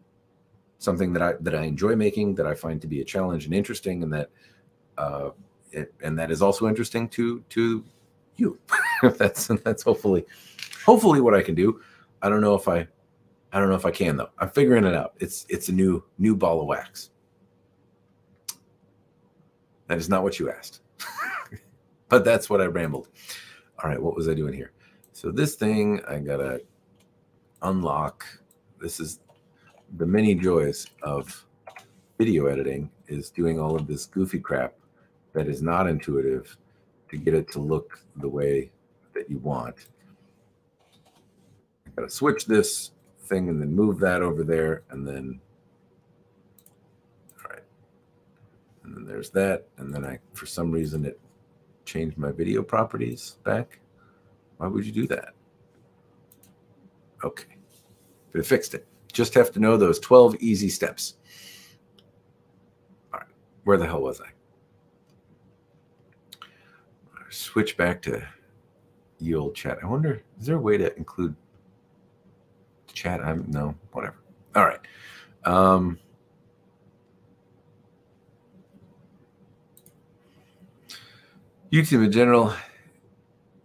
something that I that I enjoy making, that I find to be a challenge and interesting, and that, uh, it, and that is also interesting to to you. that's that's hopefully, hopefully what I can do. I don't know if I I don't know if I can though. I'm figuring it out. It's it's a new new ball of wax. That is not what you asked. but that's what I rambled. All right, what was I doing here? So this thing I gotta unlock. This is the many joys of video editing is doing all of this goofy crap that is not intuitive to get it to look the way that you want. I gotta switch this thing and then move that over there and then all right. And then there's that and then I for some reason it changed my video properties back. Why would you do that? Okay. But it fixed it just have to know those 12 easy steps all right where the hell was I switch back to old chat I wonder is there a way to include chat. I'm no, whatever. All right. Um, YouTube in general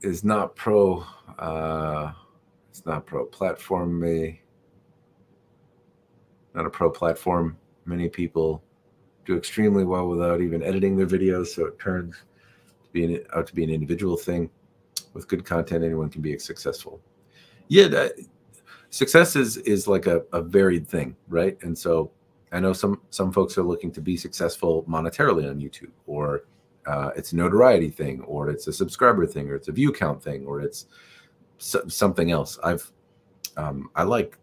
is not pro Uh, it's not pro platform. Me, not a pro platform. Many people do extremely well without even editing their videos, so it turns to be an, out to be an individual thing. With good content, anyone can be successful. Yeah, that, success is is like a, a varied thing, right? And so I know some some folks are looking to be successful monetarily on YouTube, or uh, it's a notoriety thing, or it's a subscriber thing, or it's a view count thing, or it's so, something else. I've um, I like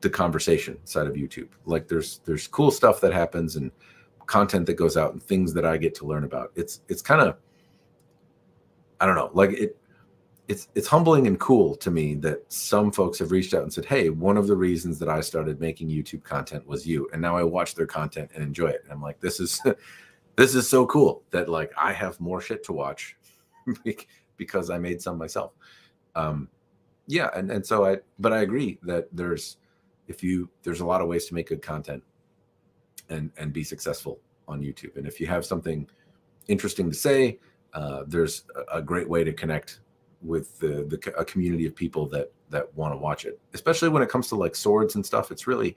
the conversation side of YouTube. Like there's there's cool stuff that happens and content that goes out and things that I get to learn about. It's it's kind of I don't know, like it it's it's humbling and cool to me that some folks have reached out and said, "Hey, one of the reasons that I started making YouTube content was you." And now I watch their content and enjoy it. And I'm like, "This is this is so cool that like I have more shit to watch because I made some myself." Um yeah, and and so I but I agree that there's if you there's a lot of ways to make good content and and be successful on YouTube. And if you have something interesting to say, uh, there's a, great way to connect with the, the a community of people that that want to watch it. Especially when it comes to like swords and stuff, it's really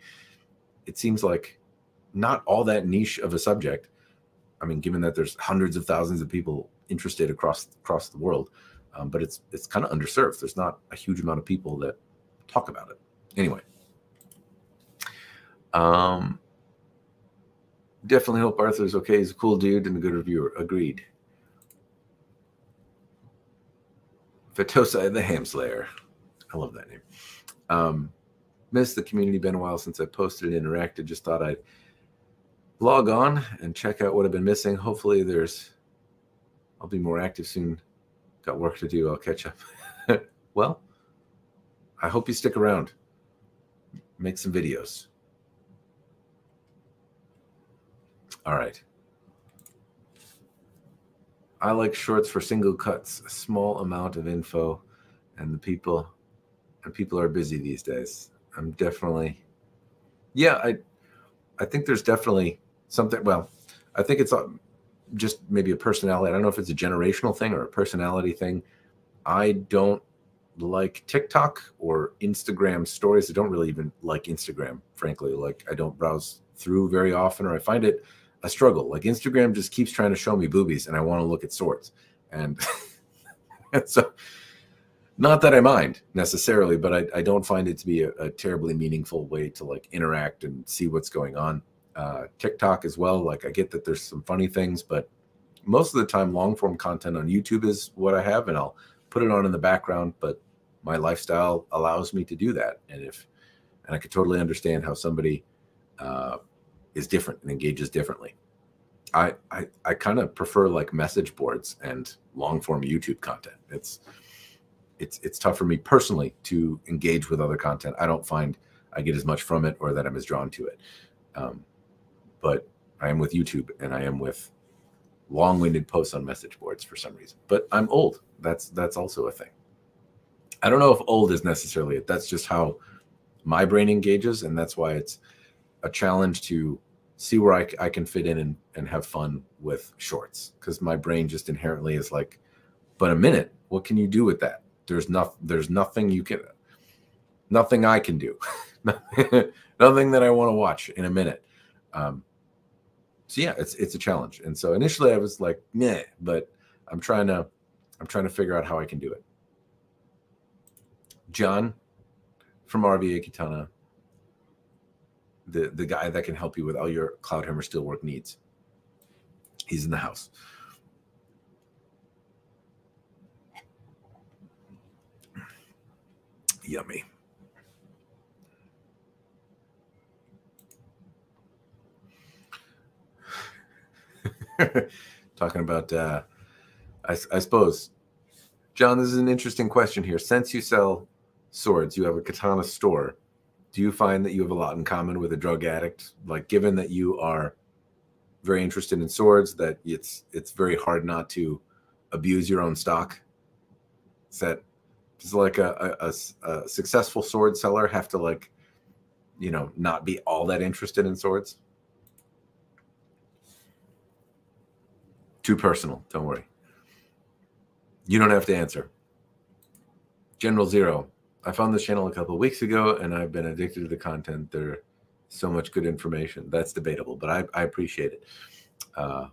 it seems like not all that niche of a subject. I mean, given that there's hundreds of thousands of people interested across across the world, um, but it's it's kind of underserved. There's not a huge amount of people that talk about it. Anyway, um, definitely hope Arthur's okay. He's a cool dude and a good reviewer. Agreed. Vitosa the Ham Slayer. I love that name. Um, missed the community. Been a while since I posted and interacted. Just thought I'd log on and check out what I've been missing. Hopefully, there's. I'll be more active soon. Got work to do. I'll catch up. well, I hope you stick around. Make some videos. All right. I like shorts for single cuts, a small amount of info, and the people and people are busy these days. I'm definitely yeah, I I think there's definitely something well, I think it's uh, just maybe a personality. I don't know if it's a generational thing or a personality thing. I don't like TikTok or Instagram stories. I don't really even like Instagram, frankly. Like I don't browse through very often or I find it a struggle. Like Instagram just keeps trying to show me boobies and I want to look at swords. And, so, not that I mind necessarily, but I, I don't find it to be a, a, terribly meaningful way to like interact and see what's going on. Uh, TikTok as well. Like I get that there's some funny things, but most of the time, long form content on YouTube is what I have, and I'll put it on in the background. But my lifestyle allows me to do that, and if and I could totally understand how somebody uh, is different and engages differently. I I, I kind of prefer like message boards and long form YouTube content. It's it's it's tough for me personally to engage with other content. I don't find I get as much from it or that I'm as drawn to it. Um, but I am with YouTube and I am with long-winded posts on message boards for some reason. But I'm old. That's that's also a thing. I don't know if old is necessarily it. That's just how my brain engages, and that's why it's a challenge to see where I, I can fit in and, and have fun with shorts because my brain just inherently is like, but a minute, what can you do with that? There's nothing, there's nothing you can, nothing I can do, nothing that I want to watch in a minute. Um, so yeah, it's, it's a challenge. And so initially I was like, nah, but I'm trying to, I'm trying to figure out how I can do it. John from RVA Katana the the guy that can help you with all your Cloudhammer Steelwork needs. He's in the house. Yummy. Talking about, uh, I, I suppose, John, this is an interesting question here. Since you sell swords, you have a katana store do you find that you have a lot in common with a drug addict? Like, given that you are very interested in swords, that it's it's very hard not to abuse your own stock. Is that does like a, a, a successful sword seller have to like, you know, not be all that interested in swords? Too personal. Don't worry. You don't have to answer. General Zero. I found this channel a couple weeks ago, and I've been addicted to the content. There's so much good information. That's debatable, but I, I appreciate it. Uh,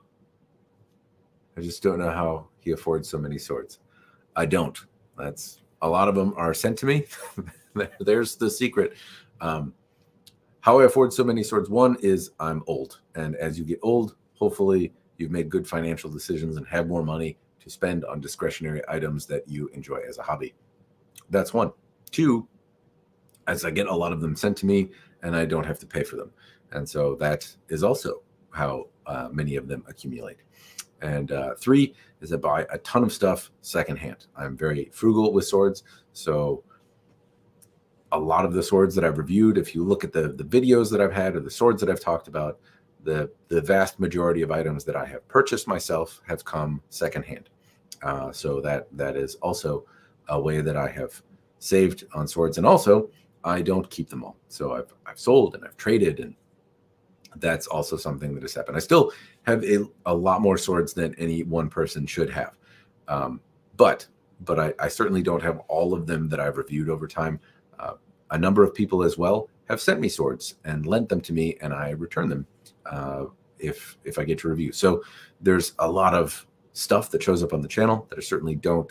I just don't know how he affords so many swords. I don't. That's a lot of them are sent to me. There's the secret. Um, how I afford so many swords. One is I'm old, and as you get old, hopefully you've made good financial decisions and have more money to spend on discretionary items that you enjoy as a hobby. That's one. Two, as I get a lot of them sent to me and I don't have to pay for them. And so that is also how uh, many of them accumulate. And uh, three is I buy a ton of stuff secondhand. I'm very frugal with swords. So a lot of the swords that I've reviewed, if you look at the, the videos that I've had or the swords that I've talked about, the, the vast majority of items that I have purchased myself have come secondhand. Uh, so that that is also a way that I have saved on swords. And also, I don't keep them all. So I've, I've sold and I've traded, and that's also something that has happened. I still have a, a lot more swords than any one person should have. Um, but but I, I, certainly don't have all of them that I've reviewed over time. Uh, a number of people as well have sent me swords and lent them to me, and I return them uh, if if I get to review. So there's a lot of stuff that shows up on the channel that I certainly don't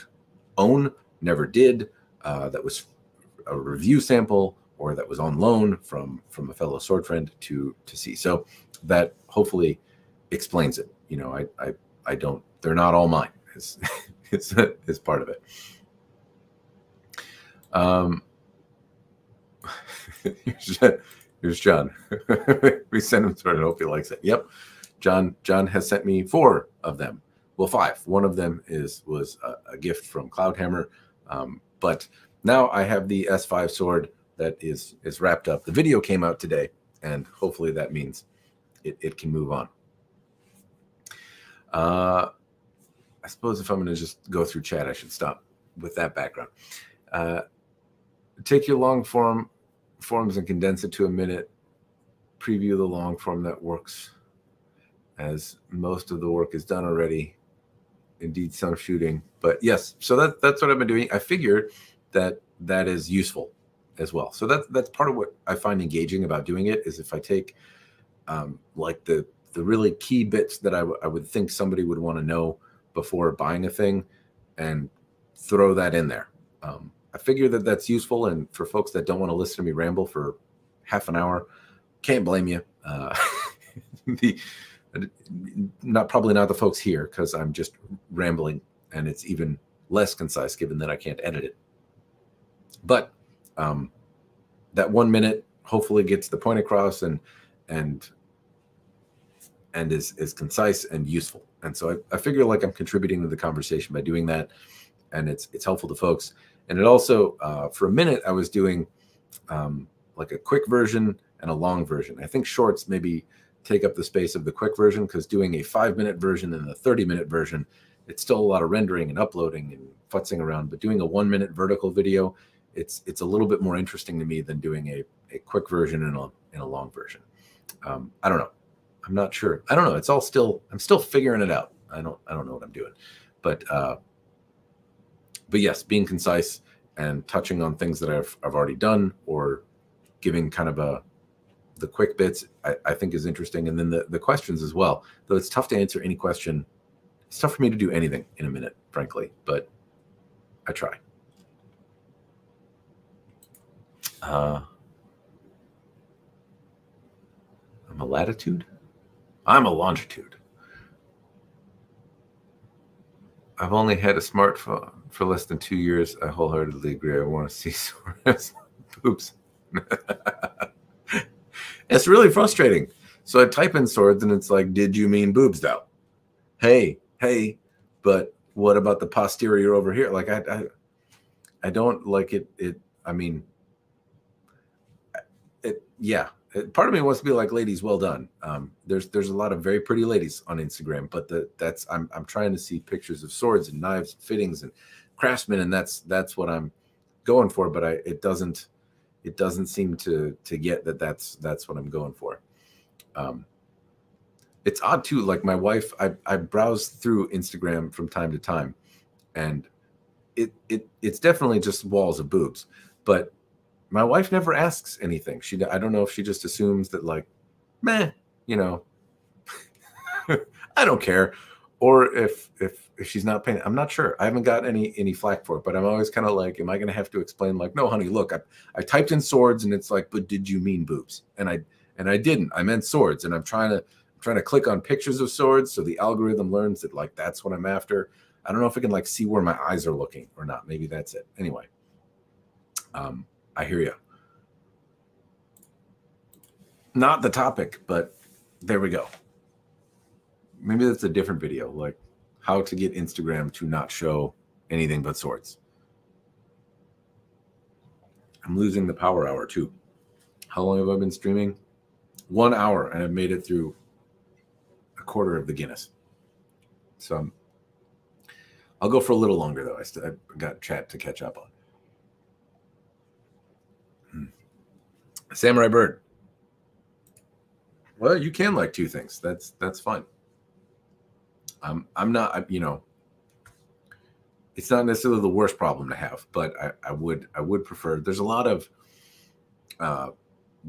own, never did, uh, that was a review sample or that was on loan from from a fellow sword friend to to see. So that hopefully explains it. You know, I I I don't. They're not all mine. It's it's it's part of it. Um. Here's John. we sent him it. I hope he likes it. Yep. John John has sent me four of them. Well, five. One of them is was a, a gift from Cloudhammer. Um, but now I have the S5 sword that is is wrapped up. The video came out today, and hopefully that means it, it can move on. Uh, I suppose if I'm going to just go through chat, I should stop with that background. Uh, take your long form forms and condense it to a minute. Preview the long form that works, as most of the work is done already. Indeed, some shooting, but yes. So that that's what I've been doing. I figured that that is useful as well. So that's that's part of what I find engaging about doing it is if I take um, like the the really key bits that I, I would think somebody would want to know before buying a thing and throw that in there. Um, I figure that that's useful. And for folks that don't want to listen to me ramble for half an hour, can't blame you. Uh, the not probably not the folks here because I'm just rambling and it's even less concise given that I can't edit it. But um, that one minute hopefully gets the point across and and and is is concise and useful. And so I, I figure like I'm contributing to the conversation by doing that, and it's it's helpful to folks. And it also uh, for a minute I was doing um, like a quick version and a long version. I think shorts maybe take up the space of the quick version because doing a five minute version and a 30 minute version, it's still a lot of rendering and uploading and futzing around. But doing a one minute vertical video it's it's a little bit more interesting to me than doing a, a quick version and a, and a long version. Um, I don't know. I'm not sure. I don't know. It's all still I'm still figuring it out. I don't I don't know what I'm doing, but uh, but yes, being concise and touching on things that I've I've already done or giving kind of a the quick bits I, I think is interesting, and then the the questions as well. Though it's tough to answer any question. It's tough for me to do anything in a minute, frankly, but I try. Uh, I'm a latitude. I'm a longitude. I've only had a smartphone for less than two years. I wholeheartedly agree. I want to see boobs. it's really frustrating. So I type in swords and it's like, did you mean boobs though? Hey, hey, but what about the posterior over here? Like I I, I don't like it it I mean it, yeah, part of me wants to be like, ladies, well done. Um, there's there's a lot of very pretty ladies on Instagram, but the, that's I'm I'm trying to see pictures of swords and knives, and fittings and craftsmen, and that's that's what I'm going for. But I it doesn't it doesn't seem to to get that that's that's what I'm going for. Um, it's odd too. Like my wife, I I browse through Instagram from time to time, and it it it's definitely just walls of boobs. But my wife never asks anything. She I don't know if she just assumes that like, meh, you know, I don't care, or if if if she's not paying. I'm not sure. I haven't got any any flack for it, but I'm always kind of like, am I going to have to explain like, no, honey, look, I I typed in swords and it's like, but did you mean boobs? And I and I didn't. I meant swords, and I'm trying to I'm trying to click on pictures of swords so the algorithm learns that like that's what I'm after. I don't know if I can like see where my eyes are looking or not. Maybe that's it. Anyway, um, I hear you. Not the topic, but there we go. Maybe that's a different video, like how to get Instagram to not show anything but swords. I'm losing the power hour too. How long have I been streaming? One hour, and I've made it through a quarter of the Guinness. So I'm, I'll go for a little longer though. I still I've got chat to catch up on. Hmm. Samurai Bird. Well, you can like two things. That's that's fine. Um, I'm not, you know, it's not necessarily the worst problem to have, but I, I would I would prefer. There's a lot of uh,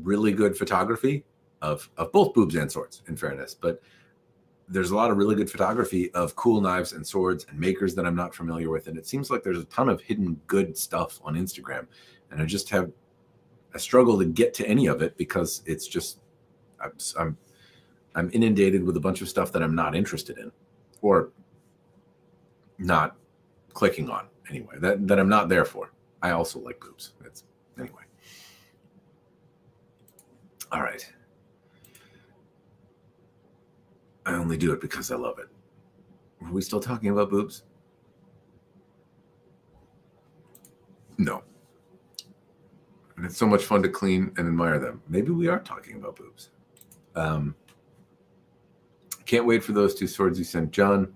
really good photography of of both boobs and swords, in fairness, but there's a lot of really good photography of cool knives and swords and makers that I'm not familiar with, and it seems like there's a ton of hidden good stuff on Instagram, and I just have a struggle to get to any of it because it's just I'm, I'm I'm inundated with a bunch of stuff that I'm not interested in or not clicking on anyway that that I'm not there for. I also like boobs. That's anyway. All right. I only do it because I love it. Are we still talking about boobs? No. And it's so much fun to clean and admire them. Maybe we are talking about boobs. Um, can't wait for those two swords you sent John.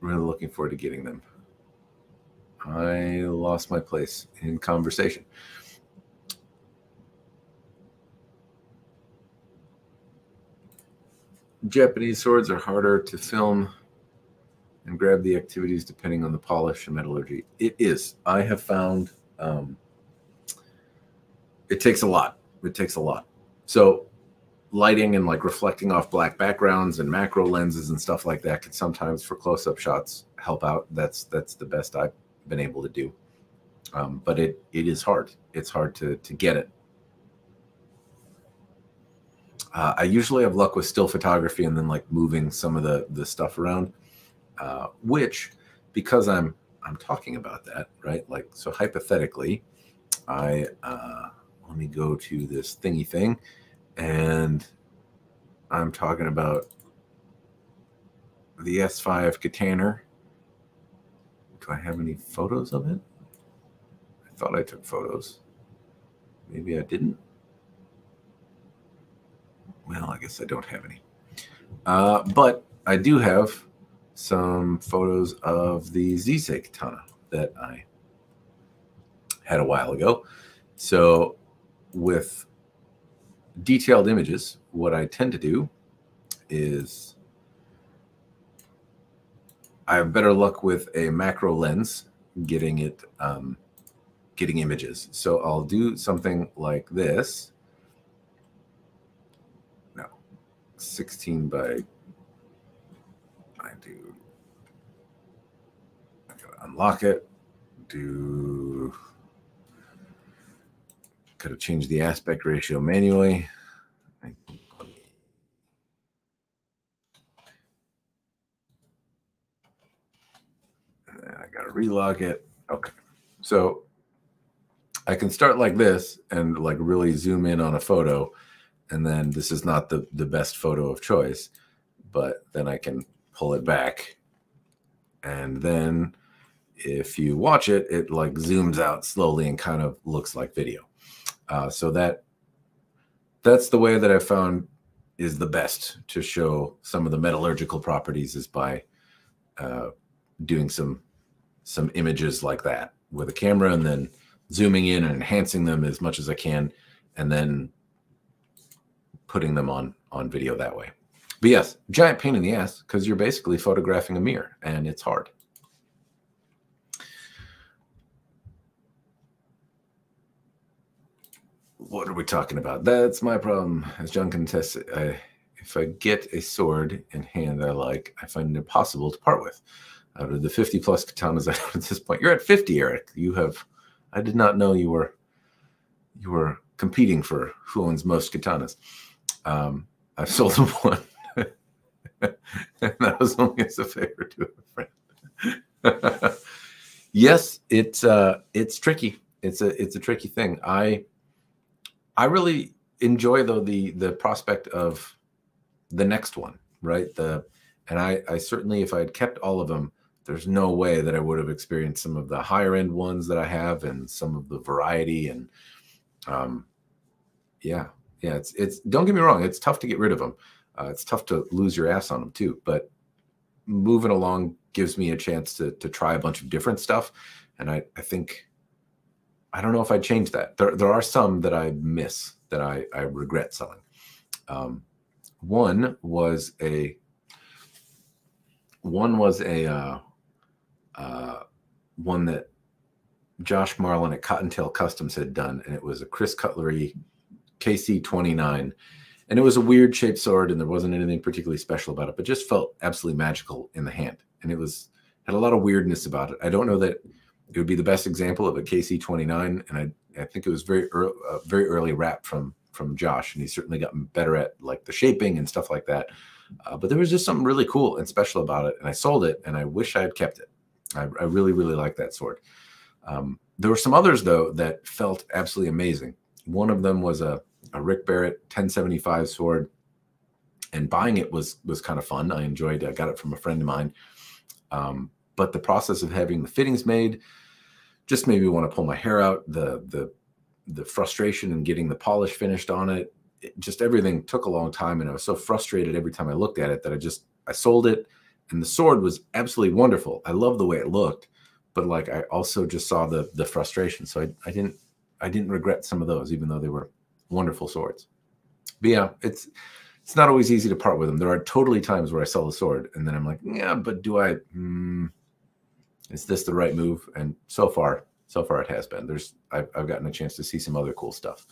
Really looking forward to getting them. I lost my place in conversation. Japanese swords are harder to film and grab the activities depending on the polish and metallurgy. It is. I have found um, it takes a lot. It takes a lot. So lighting and like reflecting off black backgrounds and macro lenses and stuff like that can sometimes for close-up shots help out. That's that's the best I've been able to do. Um, but it it is hard. It's hard to to get it uh, I usually have luck with still photography and then like moving some of the the stuff around, uh, which because I'm I'm talking about that right. Like so hypothetically, I uh, let me go to this thingy thing, and I'm talking about the S5 Katana. Do I have any photos of it? I thought I took photos. Maybe I didn't. Well, I guess I don't have any. Uh, but I do have some photos of the Zisei katana that I had a while ago. So with detailed images, what I tend to do is I have better luck with a macro lens getting it um, getting images. So I'll do something like this No, 16 by I do I gotta unlock it do could have changed the aspect ratio manually. I, I gotta relog it. Okay. So I can start like this and like really zoom in on a photo and then this is not the the best photo of choice but then i can pull it back. And then if you watch it it like zooms out slowly and kind of looks like video uh, so that that's the way that i found is the best to show some of the metallurgical properties is by uh, doing some some images like that with a camera and then zooming in and enhancing them as much as i can and then putting them on on video that way. But yes, giant pain in the ass because you're basically photographing a mirror and it's hard. What are we talking about? That's my problem. As John can attest, I, if I get a sword in hand that I like, I find it impossible to part with. Out of the 50 plus katanas I have at this point, you're at 50, Eric. You have, I did not know you were, you were competing for who owns most katanas. Um, I've sold them one, and that was only as a favor to a friend. yes, it's uh, it's tricky. It's a it's a tricky thing. I I really enjoy though the the prospect of the next one, right? The and I I certainly if I had kept all of them, there's no way that I would have experienced some of the higher end ones that I have and some of the variety and um yeah yeah it's it's don't get me wrong it's tough to get rid of them uh, it's tough to lose your ass on them too but moving along gives me a chance to to try a bunch of different stuff and I I think I don't know if I'd change that. There, there are some that I miss that I, I regret selling. Um, one was a one was a uh, uh, one that Josh Marlin at Cottontail Customs had done, and it was a Kris Cutlery KC twenty nine, and it was a weird shaped sword, and there wasn't anything particularly special about it, but just felt absolutely magical in the hand, and it was had a lot of weirdness about it. I don't know that it would be the best example of a KC29, and I, I think it was very early, uh, very early wrap from from Josh, and he's certainly gotten better at like the shaping and stuff like that. Uh, but there was just something really cool and special about it, and I sold it, and I wish I had kept it. I, I really, really like that sword. Um, there were some others though that felt absolutely amazing. One of them was a, a Rick Barrett 1075 sword, and buying it was was kind of fun. I enjoyed. I got it from a friend of mine. Um, but the process of having the fittings made, just made me want to pull my hair out. The the the frustration and getting the polish finished on it, it, just everything took a long time, and I was so frustrated every time I looked at it that I just I sold it. And the sword was absolutely wonderful. I love the way it looked, but like I also just saw the the frustration. So I, I didn't I didn't regret some of those, even though they were wonderful swords. But yeah, it's it's not always easy to part with them. There are totally times where I sell a sword and then I'm like, yeah, but do I? Mm, is this the right move? And so far, so far it has been. There's I've, I've gotten a chance to see some other cool stuff.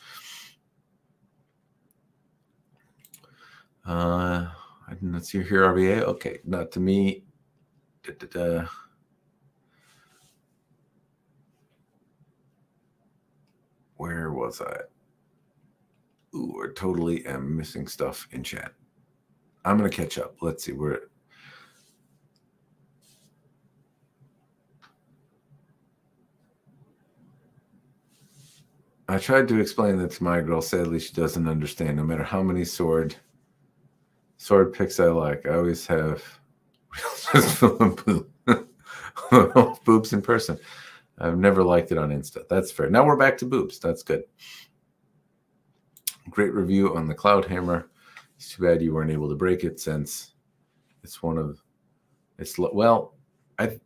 Uh, I didn't see here RVA. Okay, not to me. Da, da, da. Where was I? Ooh, I totally am missing stuff in chat. I'm gonna catch up. Let's see where I tried to explain that to my girl. Sadly, she doesn't understand. No matter how many sword sword picks I like, I always have boobs in person. I've never liked it on Insta. That's fair. Now we're back to boobs. That's good. Great review on the Cloudhammer. It's too bad you weren't able to break it since it's one of it's well. I,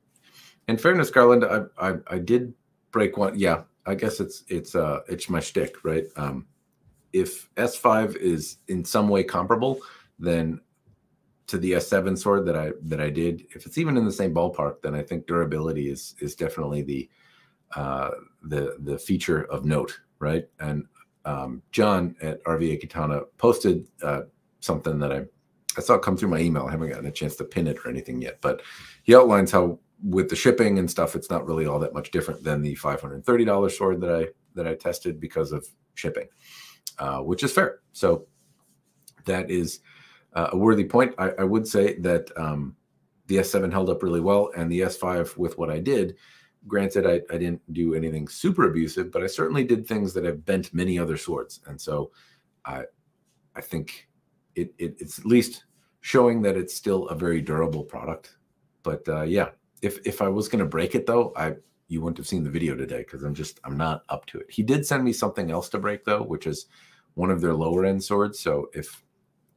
in fairness, Garland, I I, I did break one. Yeah, I guess it's it's uh it's my shtick, right? Um, if S5 is in some way comparable, then to the S7 sword that I that I did, if it's even in the same ballpark, then I think durability is is definitely the uh, the the feature of note, right? And um, John at RVA Katana posted uh, something that I I saw come through my email. I haven't gotten a chance to pin it or anything yet, but he outlines how with the shipping and stuff, it's not really all that much different than the $530 sword that I that I tested because of shipping, uh, which is fair. So that is uh, a worthy point. I, I would say that um, the S7 held up really well, and the S5 with what I did. Granted, I, I didn't do anything super abusive, but I certainly did things that have bent many other swords, and so I I think it, it it's at least showing that it's still a very durable product. But uh, yeah, if if I was going to break it though, I you wouldn't have seen the video today because I'm just I'm not up to it. He did send me something else to break though, which is one of their lower end swords. So if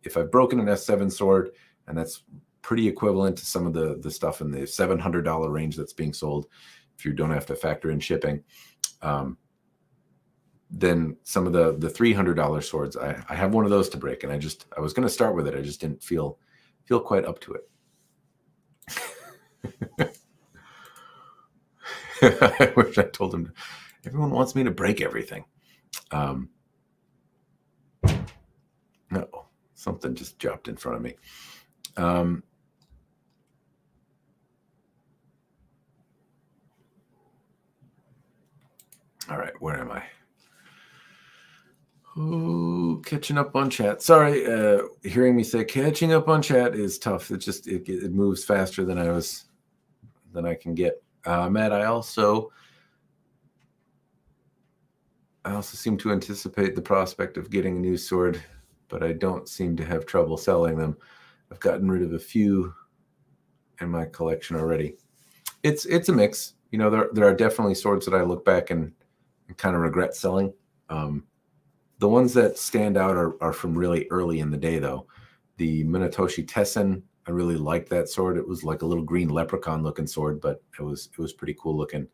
if I've broken an S7 sword and that's pretty equivalent to some of the the stuff in the $700 range that's being sold, if you don't have to factor in shipping, um, then some of the the $300 swords, I, I have one of those to break, and I just I was going to start with it, I just didn't feel feel quite up to it. I wish I told him. Everyone wants me to break everything. Um, No, something just dropped in front of me. Um, all right, where am I? Oh, catching up on chat. Sorry, uh, hearing me say catching up on chat is tough. It just it, it moves faster than I was than I can get. Uh, Matt, I also I also seem to anticipate the prospect of getting a new sword, but I don't seem to have trouble selling them. I've gotten rid of a few in my collection already. It's it's a mix. You know, there there are definitely swords that I look back and, and kind of regret selling. Um, the ones that stand out are, are from really early in the day, though. The Minatoshi Tessen, I really liked that sword. It was like a little green leprechaun looking sword, but it was it was pretty cool looking.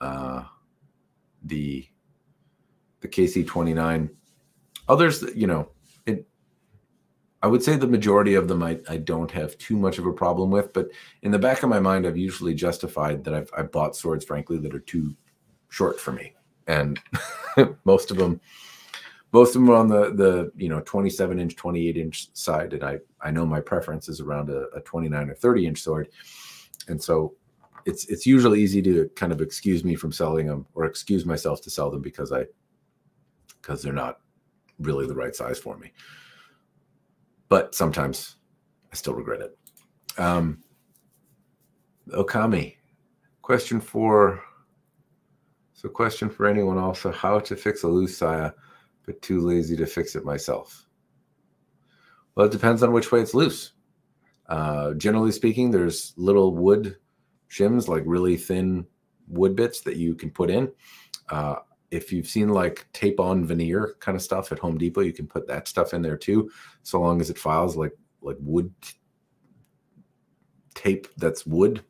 Uh, the the KC29, others, you know, it. I would say the majority of them I, I don't have too much of a problem with, but in the back of my mind, I've usually justified that I've I've bought swords, frankly, that are too short for me, and most of them most of them are on the the you know 27 inch 28 inch side and i i know my preference is around a, a 29 or 30 inch sword. And so it's it's usually easy to kind of excuse me from selling them or excuse myself to sell them because i because they're not really the right size for me. But sometimes i still regret it. Um okami question for so question for anyone also how to fix a loose saya but too lazy to fix it myself? Well, it depends on which way it's loose. Uh, generally speaking, there's little wood shims, like really thin wood bits that you can put in. Uh, if you've seen like tape on veneer kind of stuff at Home Depot, you can put that stuff in there too, so long as it files like like wood tape that's wood.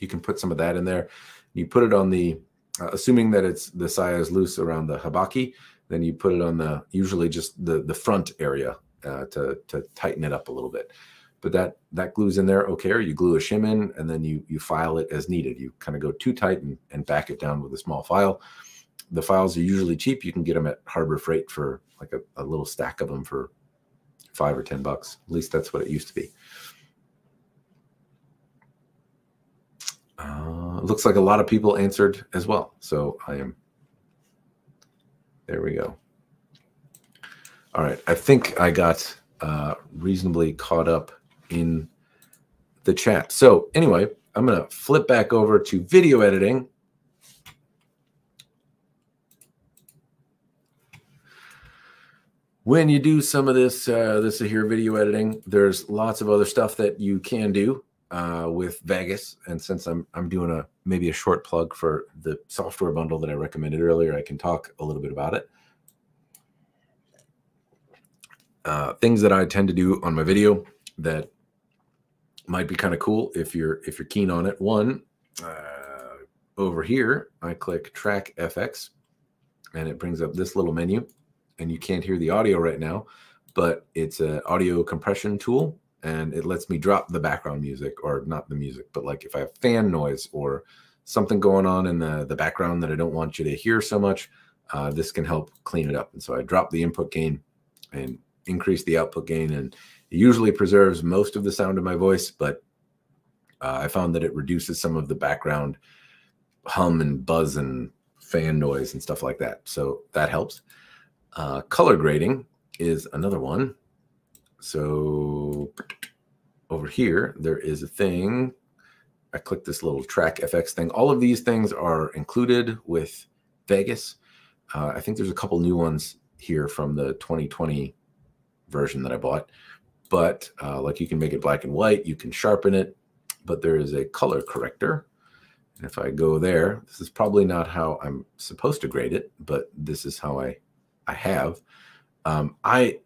You can put some of that in there. You put it on the, uh, assuming that it's the saya is loose around the habaki, then you put it on the usually just the the front area uh, to to tighten it up a little bit. But that that glues in there okay, or you glue a shim in and then you you file it as needed. You kind of go too tight and, and back it down with a small file. The files are usually cheap. You can get them at Harbor Freight for like a, a little stack of them for five or ten bucks. At least that's what it used to be. Uh, looks like a lot of people answered as well. So I am there we go. All right. I think I got uh, reasonably caught up in the chat. So anyway, I'm going to flip back over to video editing. When you do some of this, uh, this here video editing, there's lots of other stuff that you can do uh, with Vegas. And since I'm I'm doing a maybe a short plug for the software bundle that I recommended earlier, I can talk a little bit about it. Uh, things that I tend to do on my video that might be kind of cool if you're if you're keen on it. One, uh, over here, I click Track FX, and it brings up this little menu. And you can't hear the audio right now, but it's an audio compression tool and it lets me drop the background music or not the music, but like if I have fan noise or something going on in the, the background that I don't want you to hear so much, uh, this can help clean it up. And so I drop the input gain and increase the output gain. And it usually preserves most of the sound of my voice, but uh, I found that it reduces some of the background hum and buzz and fan noise and stuff like that. So that helps. Uh, color grading is another one so over here, there is a thing. I click this little track FX thing. All of these things are included with Vegas. Uh, I think there's a couple new ones here from the 2020 version that I bought. But uh, like you can make it black and white, you can sharpen it, but there is a color corrector. And if I go there, this is probably not how I'm supposed to grade it, but this is how I I have. Um, I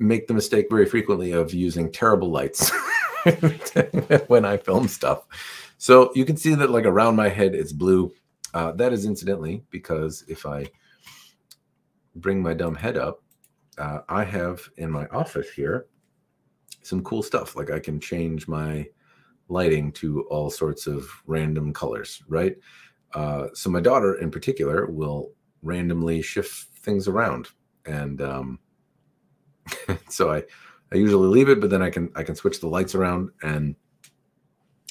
make the mistake very frequently of using terrible lights when I film stuff. So you can see that like around my head, it's blue. Uh, that is incidentally because if I bring my dumb head up, uh, I have in my office here some cool stuff. Like I can change my lighting to all sorts of random colors, right? Uh, so my daughter in particular will randomly shift things around. And um, so I I usually leave it, but then I can I can switch the lights around and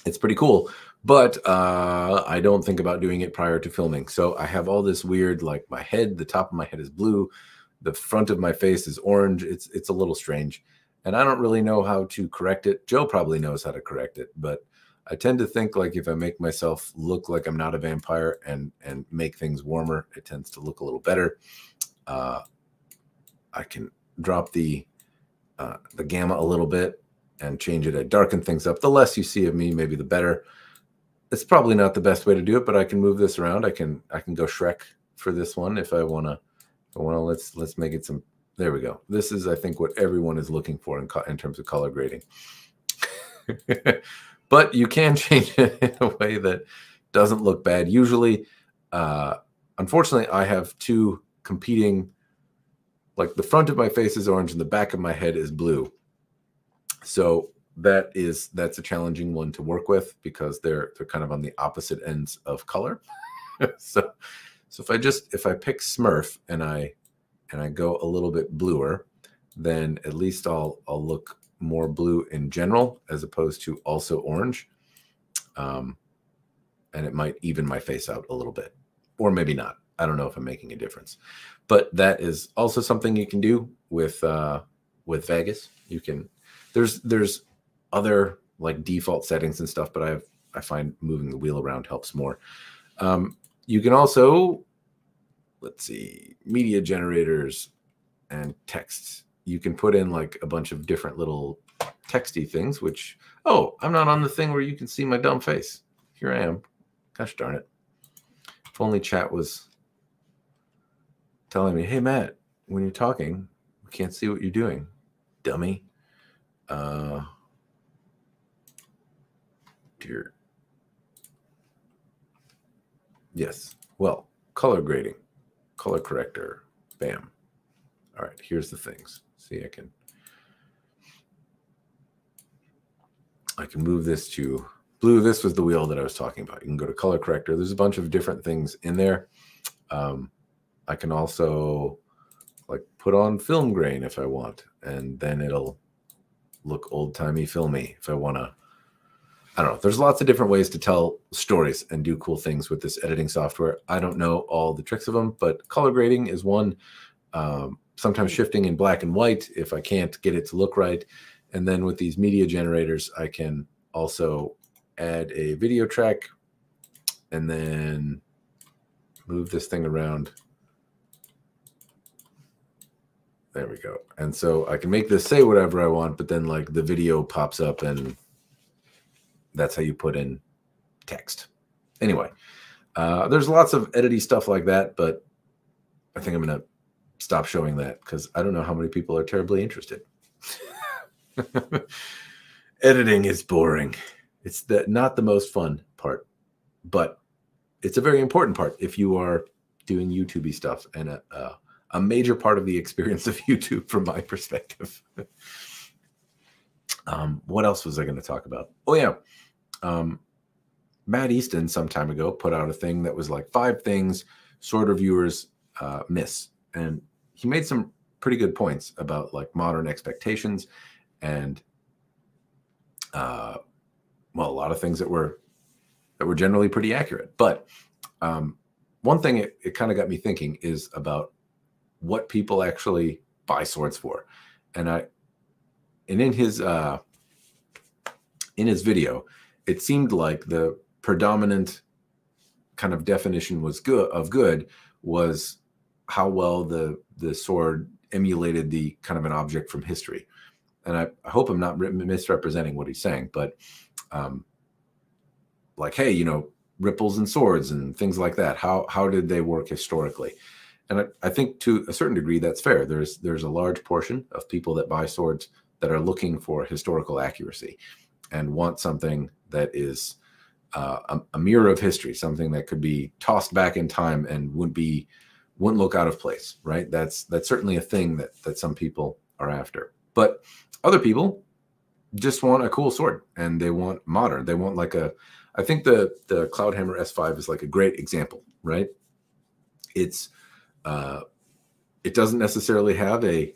it's pretty cool. But uh, I don't think about doing it prior to filming. So I have all this weird like my head, the top of my head is blue, the front of my face is orange. It's it's a little strange, and I don't really know how to correct it. Joe probably knows how to correct it, but I tend to think like if I make myself look like I'm not a vampire and and make things warmer, it tends to look a little better. Uh, I can drop the uh, the gamma a little bit and change it. I darken things up. The less you see of me, maybe the better. It's probably not the best way to do it, but I can move this around. I can I can go Shrek for this one if I want to. I want to let's let's make it some. There we go. This is I think what everyone is looking for in in terms of color grading. but you can change it in a way that doesn't look bad. Usually, uh, unfortunately, I have two competing, like the front of my face is orange and the back of my head is blue. So that is that's a challenging one to work with because they're they're kind of on the opposite ends of color. so so if I just if I pick Smurf and I and I go a little bit bluer, then at least I'll I'll look more blue in general as opposed to also orange. Um, and it might even my face out a little bit, or maybe not. I don't know if I'm making a difference, but that is also something you can do with uh, with Vegas. You can there's there's other like default settings and stuff, but I I find moving the wheel around helps more. Um, you can also let's see media generators and texts you can put in like a bunch of different little texty things, which, oh, I'm not on the thing where you can see my dumb face. Here I am. Gosh darn it. If only chat was telling me, hey, Matt, when you're talking, we can't see what you're doing, dummy. Uh, dear. Yes. Well, color grading, color corrector, bam. All right, here's the things. See, I can I can move this to blue. This was the wheel that I was talking about. You can go to color corrector. There's a bunch of different things in there. Um, I can also like put on film grain if I want, and then it'll look old timey filmy if I want to. I don't know. There's lots of different ways to tell stories and do cool things with this editing software. I don't know all the tricks of them, but color grading is one. Um, sometimes shifting in black and white if I can't get it to look right. And then with these media generators, I can also add a video track and then move this thing around. There we go. And so I can make this say whatever I want, but then like the video pops up and that's how you put in text. Anyway, uh, there's lots of edity stuff like that, but I think I'm going to stop showing that because I don't know how many people are terribly interested. Editing is boring. It's the, not the most fun part, but it's a very important part if you are doing YouTubey stuff and a, a, a major part of the experience of YouTube from my perspective. um, what else was I going to talk about? Oh, yeah. Um, Matt Easton some time ago put out a thing that was like five things sword reviewers uh, miss. And he made some pretty good points about like modern expectations and uh, well, a lot of things that were that were generally pretty accurate. But um, one thing it, it kind of got me thinking is about what people actually buy swords for, and I and in his uh, in his video, it seemed like the predominant kind of definition was good of good was how well the the sword emulated the kind of an object from history. And I, I hope I'm not misrepresenting what he's saying, but um, like, hey, you know, ripples and swords and things like that. How how did they work historically? And I, I think to a certain degree that's fair. There's there's a large portion of people that buy swords that are looking for historical accuracy and want something that is uh, a, a, mirror of history, something that could be tossed back in time and wouldn't be wouldn't look out of place, right? That's that's certainly a thing that that some people are after. But other people just want a cool sword and they want modern. They want like a I think the the Cloudhammer S5 is like a great example, right? It's uh it doesn't necessarily have a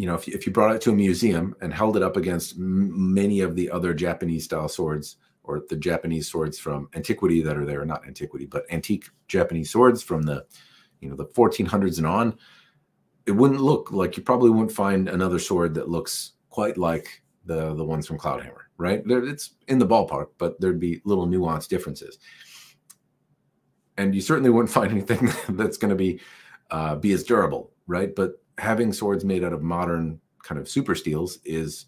you know, if you, if you brought it to a museum and held it up against m- many of the other Japanese style swords or the Japanese swords from antiquity that are there, not antiquity, but antique Japanese swords from the, you know, the 1400s and on, it wouldn't look like you probably wouldn't find another sword that looks quite like the the ones from Cloudhammer, right? It's in the ballpark, but there'd be little nuanced differences. And you certainly wouldn't find anything that's going to be uh, be as durable, right? But having swords made out of modern kind of super steels is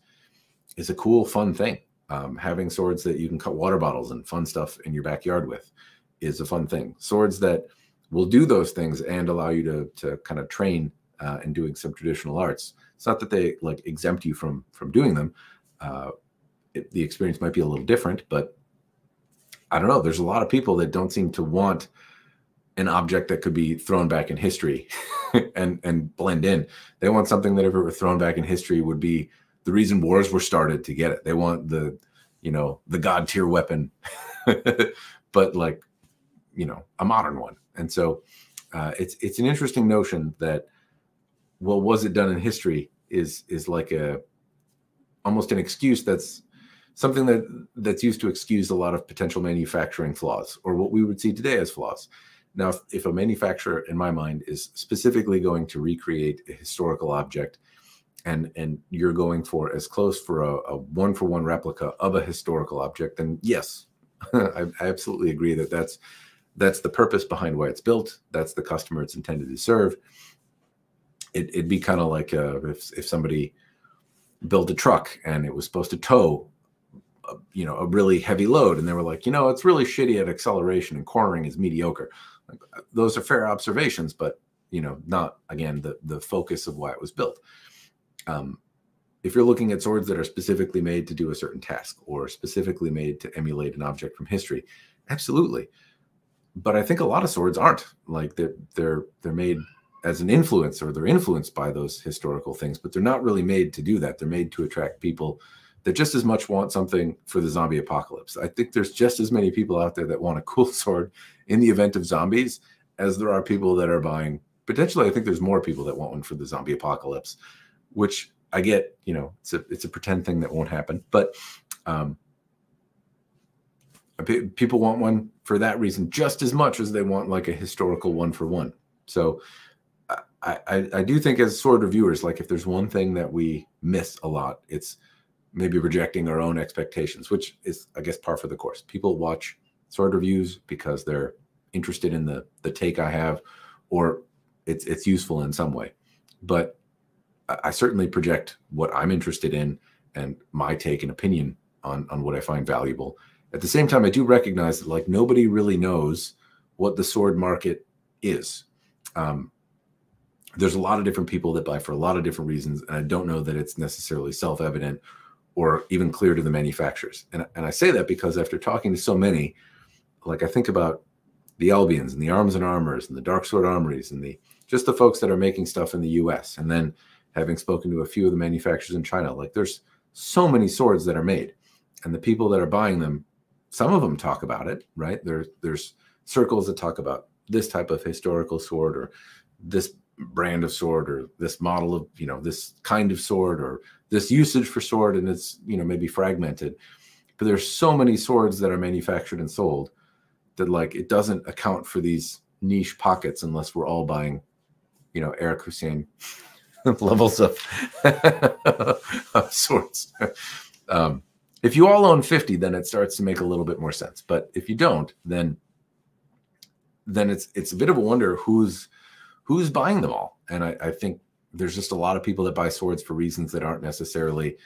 is a cool, fun thing. Um, having swords that you can cut water bottles and fun stuff in your backyard with is a fun thing. Swords that will do those things and allow you to to kind of train uh, in doing some traditional arts. It's not that they like exempt you from from doing them. Uh, it, the experience might be a little different, but I don't know. There's a lot of people that don't seem to want an object that could be thrown back in history and and blend in. They want something that if it were thrown back in history would be the reason wars were started to get it. They want the you know the god tier weapon, but like you know a modern one. And so uh, it's it's an interesting notion that well was it done in history is is like a almost an excuse that's something that that's used to excuse a lot of potential manufacturing flaws or what we would see today as flaws now, if, if, a manufacturer, in my mind, is specifically going to recreate a historical object, and and you're going for as close for a, a one for one replica of a historical object, then yes, I, I, absolutely agree that that's that's the purpose behind why it's built. That's the customer it's intended to serve. It, would be kind of like uh, if if somebody built a truck and it was supposed to tow a, you know a really heavy load and they were like you know it's really shitty at acceleration and cornering is mediocre those are fair observations, but you know, not again the the focus of why it was built. Um, if you're looking at swords that are specifically made to do a certain task or specifically made to emulate an object from history, absolutely. But I think a lot of swords aren't like they're they're they're made as an influence or they're influenced by those historical things, but they're not really made to do that. They're made to attract people that just as much want something for the zombie apocalypse. I think there's just as many people out there that want a cool sword in the event of zombies as there are people that are buying. Potentially, I think there's more people that want one for the zombie apocalypse, which I get. You know, it's a it's a pretend thing that won't happen, but um, people want one for that reason just as much as they want like a historical one for one. So. I, I, I do think as sword reviewers, like if there's one thing that we miss a lot, it's maybe rejecting our own expectations, which is, I guess, par for the course. People watch sword reviews because they're interested in the the take I have, or it's it's useful in some way. But I certainly project what I'm interested in and my take and opinion on on what I find valuable. At the same time, I do recognize that like nobody really knows what the sword market is. Um, there's a lot of different people that buy for a lot of different reasons, and I don't know that it's necessarily self-evident or even clear to the manufacturers. And, and I say that because after talking to so many, like I think about the Albions and the Arms and Armors and the Dark Sword Armories and the just the folks that are making stuff in the US. And then having spoken to a few of the manufacturers in China, like there's so many swords that are made. And the people that are buying them, some of them talk about it, right? There's there's circles that talk about this type of historical sword or this brand of sword or this model of you know this kind of sword or this usage for sword and it's you know maybe fragmented. But there's so many swords that are manufactured and sold that like it doesn't account for these niche pockets unless we're all buying you know eric hussein levels of, of swords. Um, if you all own 50 then it starts to make a little bit more sense. But if you don't then then it's it's a bit of a wonder who's who's buying them all? And I, I think there's just a lot of people that buy swords for reasons that aren't necessarily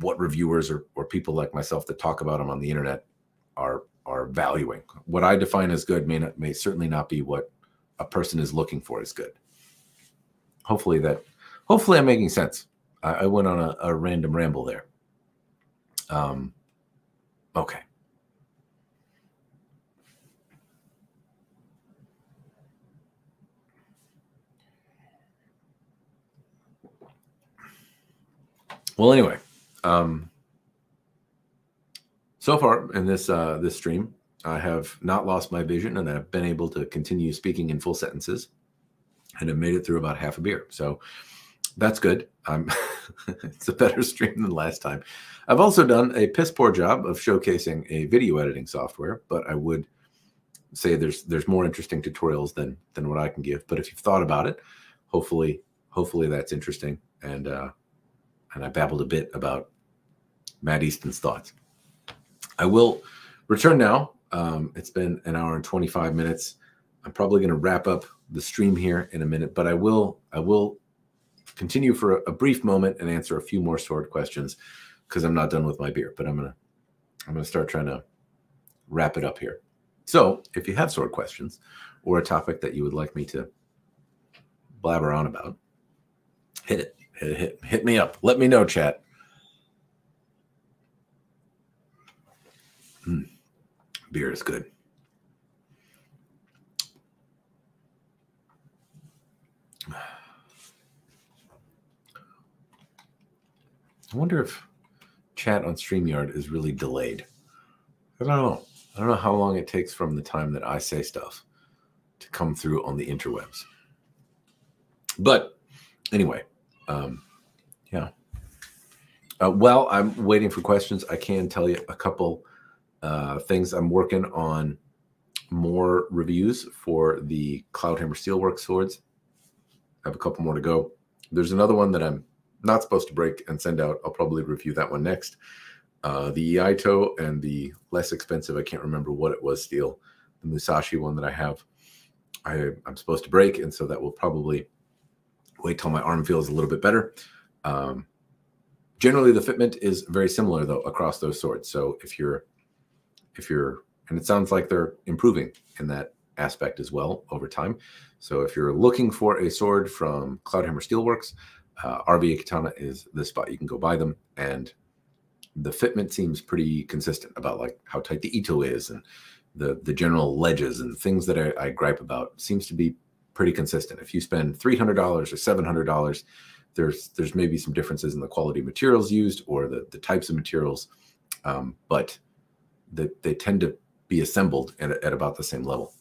what reviewers or, or people like myself that talk about them on the internet are are valuing. What I define as good may not, may certainly not be what a person is looking for as good. Hopefully that hopefully I'm making sense. I, I went on a, a, random ramble there. Um, okay. Well, anyway, um, so far in this uh, this stream, I have not lost my vision, and I've been able to continue speaking in full sentences, and have made it through about half a beer. So, that's good. I'm it's a better stream than last time. I've also done a piss poor job of showcasing a video editing software, but I would say there's there's more interesting tutorials than than what I can give. But if you've thought about it, hopefully hopefully that's interesting. And uh, and I babbled a bit about Matt Easton's thoughts. I will return now. Um, it's been an hour and 25 minutes. I'm probably going to wrap up the stream here in a minute, but I will I will continue for a, a brief moment and answer a few more sword questions because I'm not done with my beer. But I'm gonna I'm gonna start trying to wrap it up here. So if you have sword questions or a topic that you would like me to blabber on about, hit it. Hit, hit, hit me up. Let me know, chat. Mm. Beer is good. I wonder if chat on StreamYard is really delayed. I don't know. I don't know how long it takes from the time that I say stuff to come through on the interwebs. But anyway, um, yeah. Uh, well, I'm waiting for questions. I can tell you a couple uh, things. I'm working on more reviews for the Cloudhammer Steelwork swords. I have a couple more to go. There's another one that I'm not supposed to break and send out. I'll probably review that one next. Uh, the Iaito and the less expensive, I can't remember what it was, steel, the Musashi one that I have, I, I'm supposed to break. And so that will probably wait till my arm feels a little bit better. Um, generally, the fitment is very similar though across those swords. So if you're, if you're, and it sounds like they're improving in that aspect as well over time. So if you're looking for a sword from Cloudhammer Steelworks, uh, RVA Katana is the spot you can go buy them, and the fitment seems pretty consistent about like how tight the ito is and the the general ledges and things that I, I gripe about seems to be pretty consistent. If you spend three hundred dollars or seven hundred dollars, there's there's maybe some differences in the quality of materials used or the the types of materials, um, but that they tend to be assembled at, at about the same level.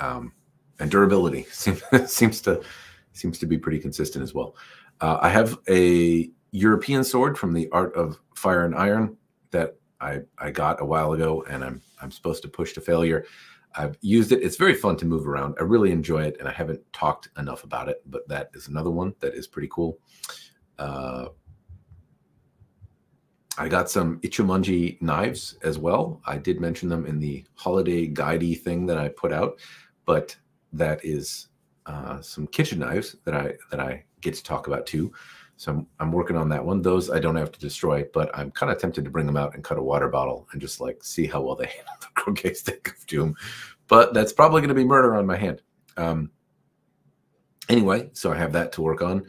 Um, and durability seems, seems to seems to be pretty consistent as well. Uh, I have a European sword from the Art of Fire and Iron that I I got a while ago, and I'm I'm supposed to push to failure. I've used it. It's very fun to move around. I really enjoy it, and I haven't talked enough about it. But that is another one that is pretty cool. Uh, I got some Ichimonji knives as well. I did mention them in the holiday guidey thing that I put out, but that is uh, some kitchen knives that I that I get to talk about too. So I'm, I'm working on that one. Those I don't have to destroy, but I'm kind of tempted to bring them out and cut a water bottle and just like see how well they handle the croquet stick of doom. But that's probably going to be murder on my hand. Um, anyway, so I have that to work on.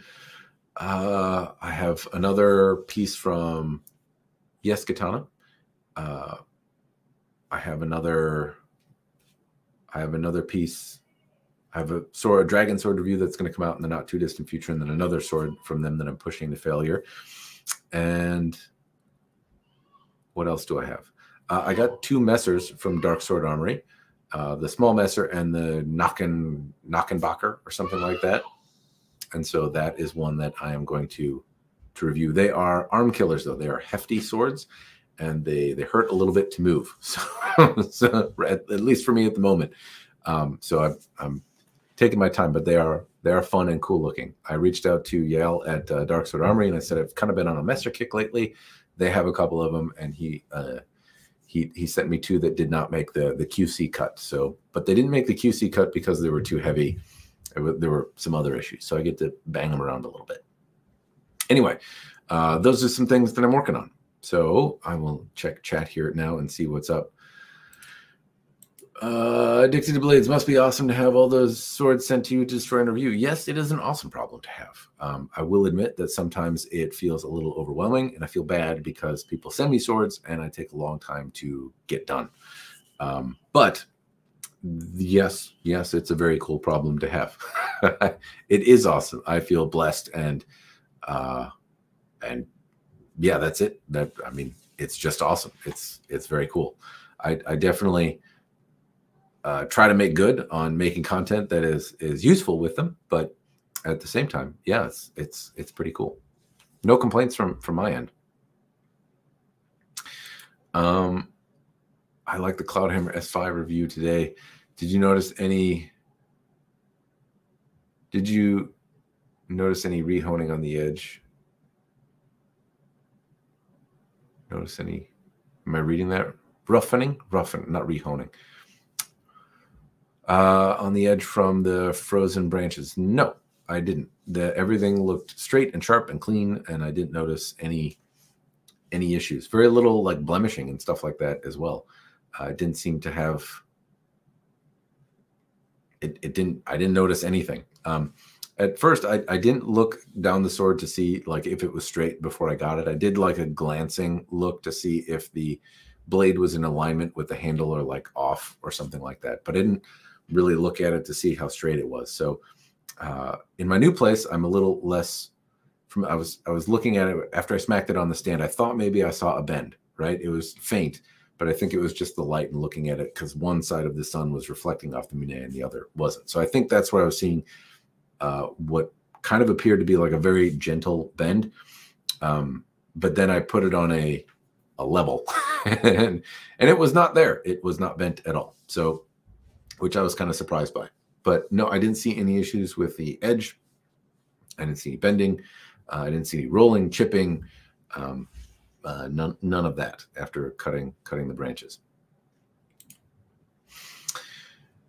Uh, I have another piece from Yes Katana. Uh, I have another. I have another piece I have a sword, a dragon sword review that's going to come out in the not too distant future, and then another sword from them that I'm pushing to failure. And what else do I have? Uh, I got two messers from Dark Sword Armory, uh, the small messer and the Nacken Knockenbacher or something like that. And so that is one that I am going to to review. They are arm killers though; they are hefty swords, and they they hurt a little bit to move. So, so at, at, least for me at the moment. Um, so I, I'm taking my time, but they are they are fun and cool looking. I reached out to Yale at uh, Dark Sword Armory and I said I've kind of been on a messer kick lately. They have a couple of them, and he uh, he he sent me two that did not make the the QC cut. So, but they didn't make the QC cut because they were too heavy. There were some other issues, so I get to bang them around a little bit. Anyway, uh, those are some things that I'm working on. So I will check chat here now and see what's up. Uh, addicted to blades must be awesome to have all those swords sent to you to destroy and review. Yes, it is an awesome problem to have. Um, I will admit that sometimes it feels a little overwhelming, and I feel bad because people send me swords and I take a long time to get done. Um, but yes, yes, it's a very cool problem to have. it is awesome. I feel blessed and uh, and yeah, that's it. That I mean, it's just awesome. It's it's very cool. I, I definitely uh, try to make good on making content that is is useful with them. But at the same time, yeah, it's it's it's pretty cool. No complaints from from my end. Um, I like the Cloudhammer S5 review today. Did you notice any? Did you notice any rehoning on the edge? Notice any? Am I reading that? Roughening, roughen, not rehoning. Uh, on the edge from the frozen branches. No, I didn't. The everything looked straight and sharp and clean, and I didn't notice any any issues. Very little like blemishing and stuff like that as well. Uh, it didn't seem to have. It, it didn't. I didn't notice anything. Um, at first, I, I didn't look down the sword to see like if it was straight before I got it. I did like a glancing look to see if the blade was in alignment with the handle or like off or something like that. But I didn't really look at it to see how straight it was. So uh, in my new place, I'm a little less. From I was I was looking at it after I smacked it on the stand. I thought maybe I saw a bend. Right, it was faint, but I think it was just the light and looking at it because one side of the sun was reflecting off the mune and the other wasn't. So I think that's what I was seeing uh, what kind of appeared to be like a very gentle bend. Um, but then I put it on a a level, and, and it was not there. It was not bent at all. So, which I was kind of surprised by. But no, I didn't see any issues with the edge. I didn't see any bending. Uh, I didn't see any rolling, chipping, um, uh, none, none of that after cutting cutting the branches.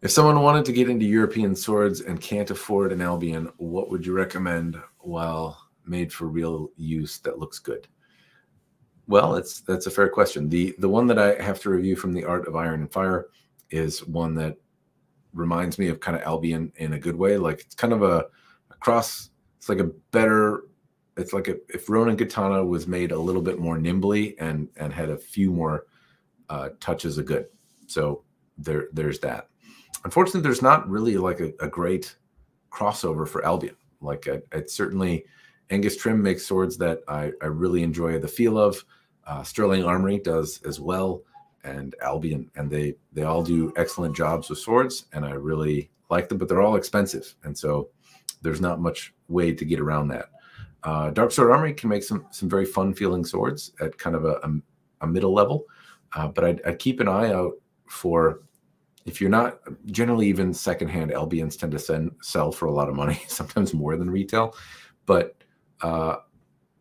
If someone wanted to get into European swords and can't afford an Albion, what would you recommend while made for real use that looks good? Well, it's that's a fair question. The the one that I have to review from the Art of Iron and Fire is one that reminds me of kind of Albion in a good way. Like it's kind of a, a cross. It's like a better. It's like a, if Ronin Katana was made a little bit more nimbly and and had a few more uh, touches of good. So there there's that. Unfortunately, there's not really like a, a great crossover for Albion. Like it's certainly Angus Trim makes swords that I, I really enjoy the feel of. Uh, Sterling Armory does as well and Albion, and they they all do excellent jobs with swords, and I really like them. But they're all expensive, and so there's not much way to get around that. Uh, Dark Sword Armory can make some some very fun feeling swords at kind of a, a, a middle level, uh, but I'd, I'd, keep an eye out for if you're not generally even secondhand Albions tend to send, sell for a lot of money, sometimes more than retail, but uh,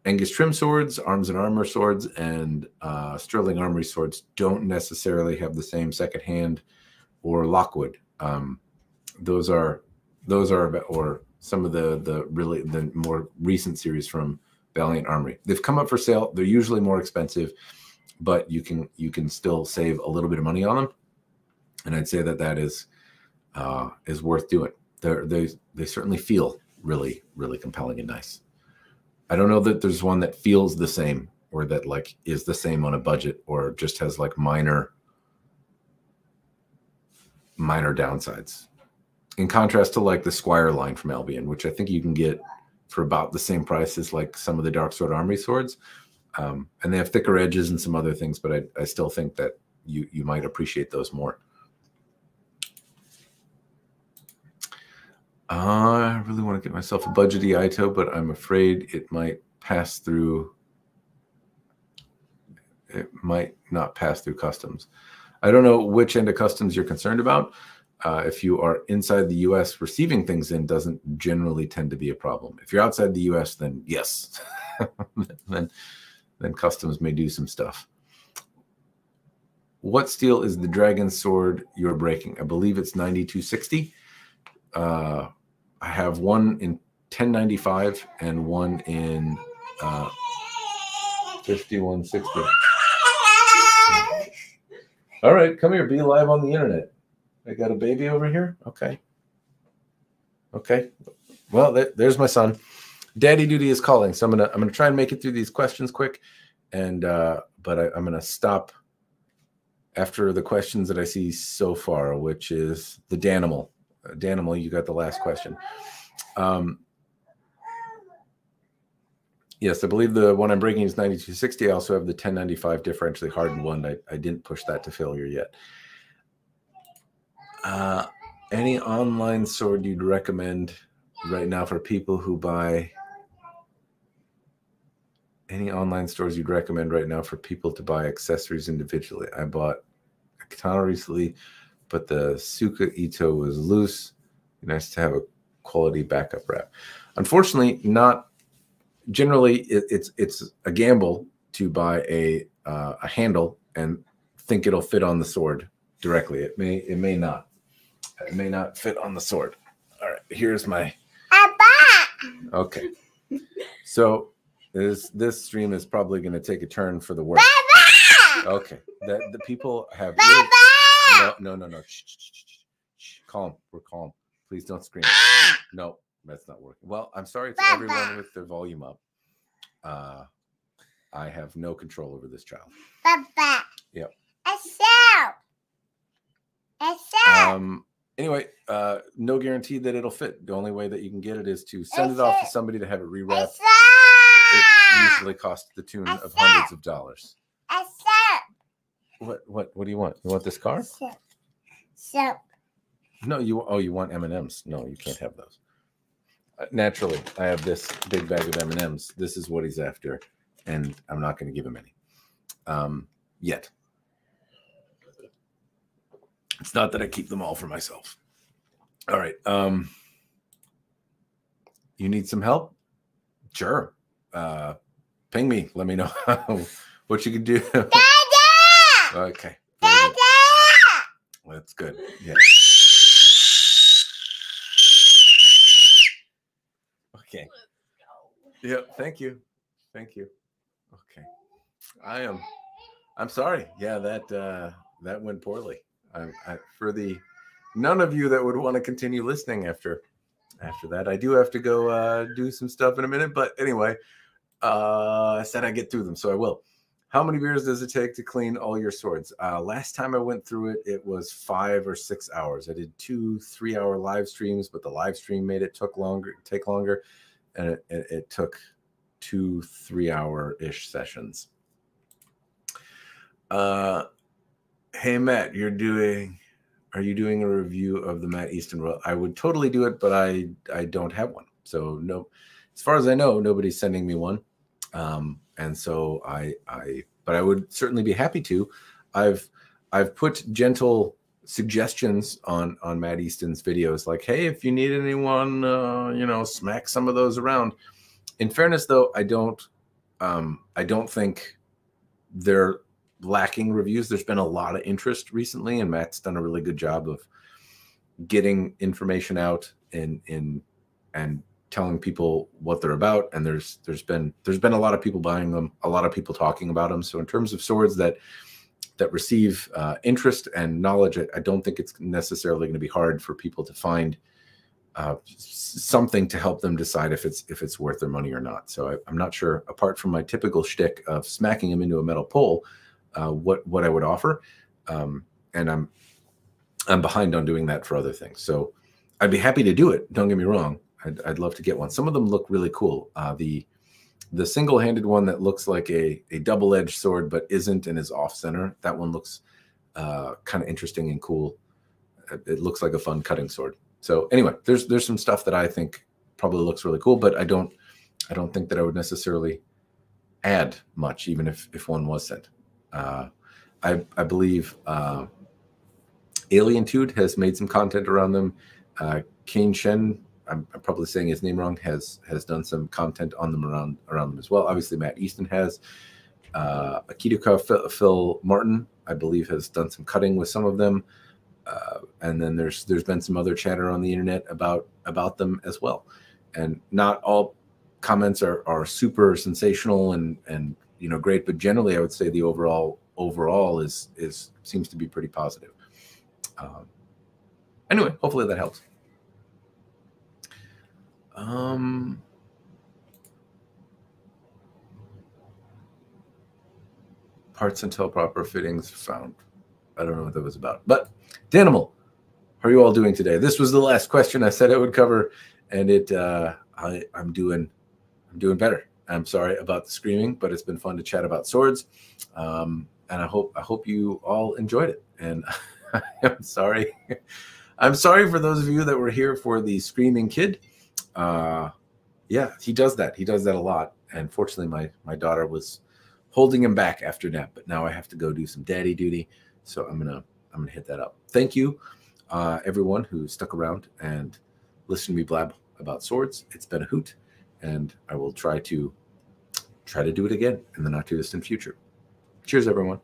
Angus Trim swords, Arms and Armor swords, and uh, Sterling Armory swords don't necessarily have the same second hand or Lockwood. Um, those are those are or some of the the really the more recent series from Valiant Armory. They've come up for sale. They're usually more expensive, but you can you can still save a little bit of money on them. And I'd say that that is uh, is worth doing. They they they certainly feel really really compelling and nice. I don't know that there's one that feels the same or that like is the same on a budget or just has like minor minor downsides. In contrast to like the Squire line from Albion, which I think you can get for about the same price as like some of the Dark Sword Armory swords. Um, and they have thicker edges and some other things, but I, I still think that you you might appreciate those more. I really want to get myself a budgety Ito, but I'm afraid it might pass through. It might not pass through customs. I don't know which end of customs you're concerned about. Uh, if you are inside the U.S., receiving things in doesn't generally tend to be a problem. If you're outside the U.S., then yes, then then customs may do some stuff. What steel is the dragon sword you're breaking? I believe it's 9260. Uh, I have one in 1095 and one in uh, 5160. All right, come here. Be live on the internet. I got a baby over here. Okay. Okay. Well, there's my son. Daddy duty is calling, so I'm gonna I'm gonna try and make it through these questions quick, and uh, but I, I'm gonna stop after the questions that I see so far, which is the Danimal. Danimal, you got the last question. Um, yes, I believe the one I'm breaking is 9260. I also have the 1095 differentially hardened one. I, I didn't push that to failure yet. Uh, any online sword you'd recommend right now for people who buy any online stores you'd recommend right now for people to buy accessories individually. I bought a katana recently, but the tsuka Ito was loose. Nice to have a quality backup wrap. Unfortunately, not generally. It, it's it's a gamble to buy a uh, a handle and think it'll fit on the sword directly. It may it may not. It may not fit on the sword. All right, here's my. Okay, so this this stream is probably going to take a turn for the worse. Okay, that the people have. No, no, no, no. Shh, shh, shh. Calm. We're calm. Please don't scream. No, that's not working. Well, I'm sorry to everyone with their volume up. Uh, I have no control over this child. Papa. Yep. Excel. Excel. Um. Anyway, uh, no guarantee that it'll fit. The only way that you can get it is to send it off to somebody to have it rewrapped. It usually costs the tune of hundreds of dollars. What? What? What do you want? You want this car? So, so No, you. Oh, you want M and M's? No, you can't have those. Uh, naturally, I have this big bag of M and M's. This is what he's after, and I'm not going to give him any um, yet. It's not that I keep them all for myself. All right. Um, you need some help? Sure. Uh, ping me. Let me know what you can do. Okay. good. That's good. Yeah. Okay. Yeah. Thank you. Thank you. Okay. I am. I'm sorry. Yeah. That uh, that went poorly. I, I, for the none of you that would want to continue listening after after that, I do have to go uh, do some stuff in a minute. But anyway, uh, I said I get through them, so I will. How many beers does it take to clean all your swords? Uh, last time I went through it, it was five or six hours. I did two three-hour live streams, but the live stream made it took longer, take longer, and it, it, it took two three-hour-ish sessions. Uh, hey Matt, you're doing. Are you doing a review of the Matt Easton Royal? I would totally do it, but I I don't have one. So no, as far as I know, nobody's sending me one. Um, and so I I but I would certainly be happy to. I've I've put gentle suggestions on on Matt Easton's videos, like, hey, if you need anyone, uh, you know, smack some of those around. In fairness, though, I don't um, I don't think they're lacking reviews. There's been a lot of interest recently, and Matt's done a really good job of getting information out in in and telling people what they're about. And there's there's been there's been a lot of people buying them, a lot of people talking about them. So in terms of swords that that receive uh, interest and knowledge, I, I don't think it's necessarily going to be hard for people to find uh, something to help them decide if it's if it's worth their money or not. So I, I'm not sure. Apart from my typical shtick of smacking them into a metal pole, uh, what what I would offer, um, and I'm I'm behind on doing that for other things. So I'd be happy to do it. Don't get me wrong. I'd, I'd love to get one. Some of them look really cool. Uh, the the single-handed one that looks like a, a double-edged sword but isn't and is off center. That one looks uh, kind of interesting and cool. It, looks like a fun cutting sword. So anyway, there's there's some stuff that I think probably looks really cool, but I don't I don't think that I would necessarily add much, even if if one was sent. Uh, I I believe uh, Alien Tude has made some content around them. Uh, Kane Shen, I'm, I'm probably saying his name wrong, has has done some content on them around around them as well. Obviously, Matt Easton has. Uh, Akituka Phil, Phil Martin, I believe, has done some cutting with some of them. Uh, and then there's there's been some other chatter on the internet about about them as well. And not all comments are are super sensational and and you know great, but generally I would say the overall overall is is seems to be pretty positive. Um, anyway, hopefully that helps. Um, parts until proper fittings found. I don't know what that was about, but Danimal, how are you all doing today? This was the last question I said I would cover, and it uh, I, I'm doing I'm doing better. I'm sorry about the screaming, but it's been fun to chat about swords, um, and I hope I hope you all enjoyed it. And I'm sorry, I'm sorry for those of you that were here for the screaming kid. Uh, yeah, he does that. He does that a lot. And fortunately, my my daughter was holding him back after nap, but now I have to go do some daddy duty. So I'm gonna I'm gonna hit that up. Thank you, uh, everyone who stuck around and listened to me blab about swords. It's been a hoot, and I will try to try to do it again in the not too distant future. Cheers, everyone.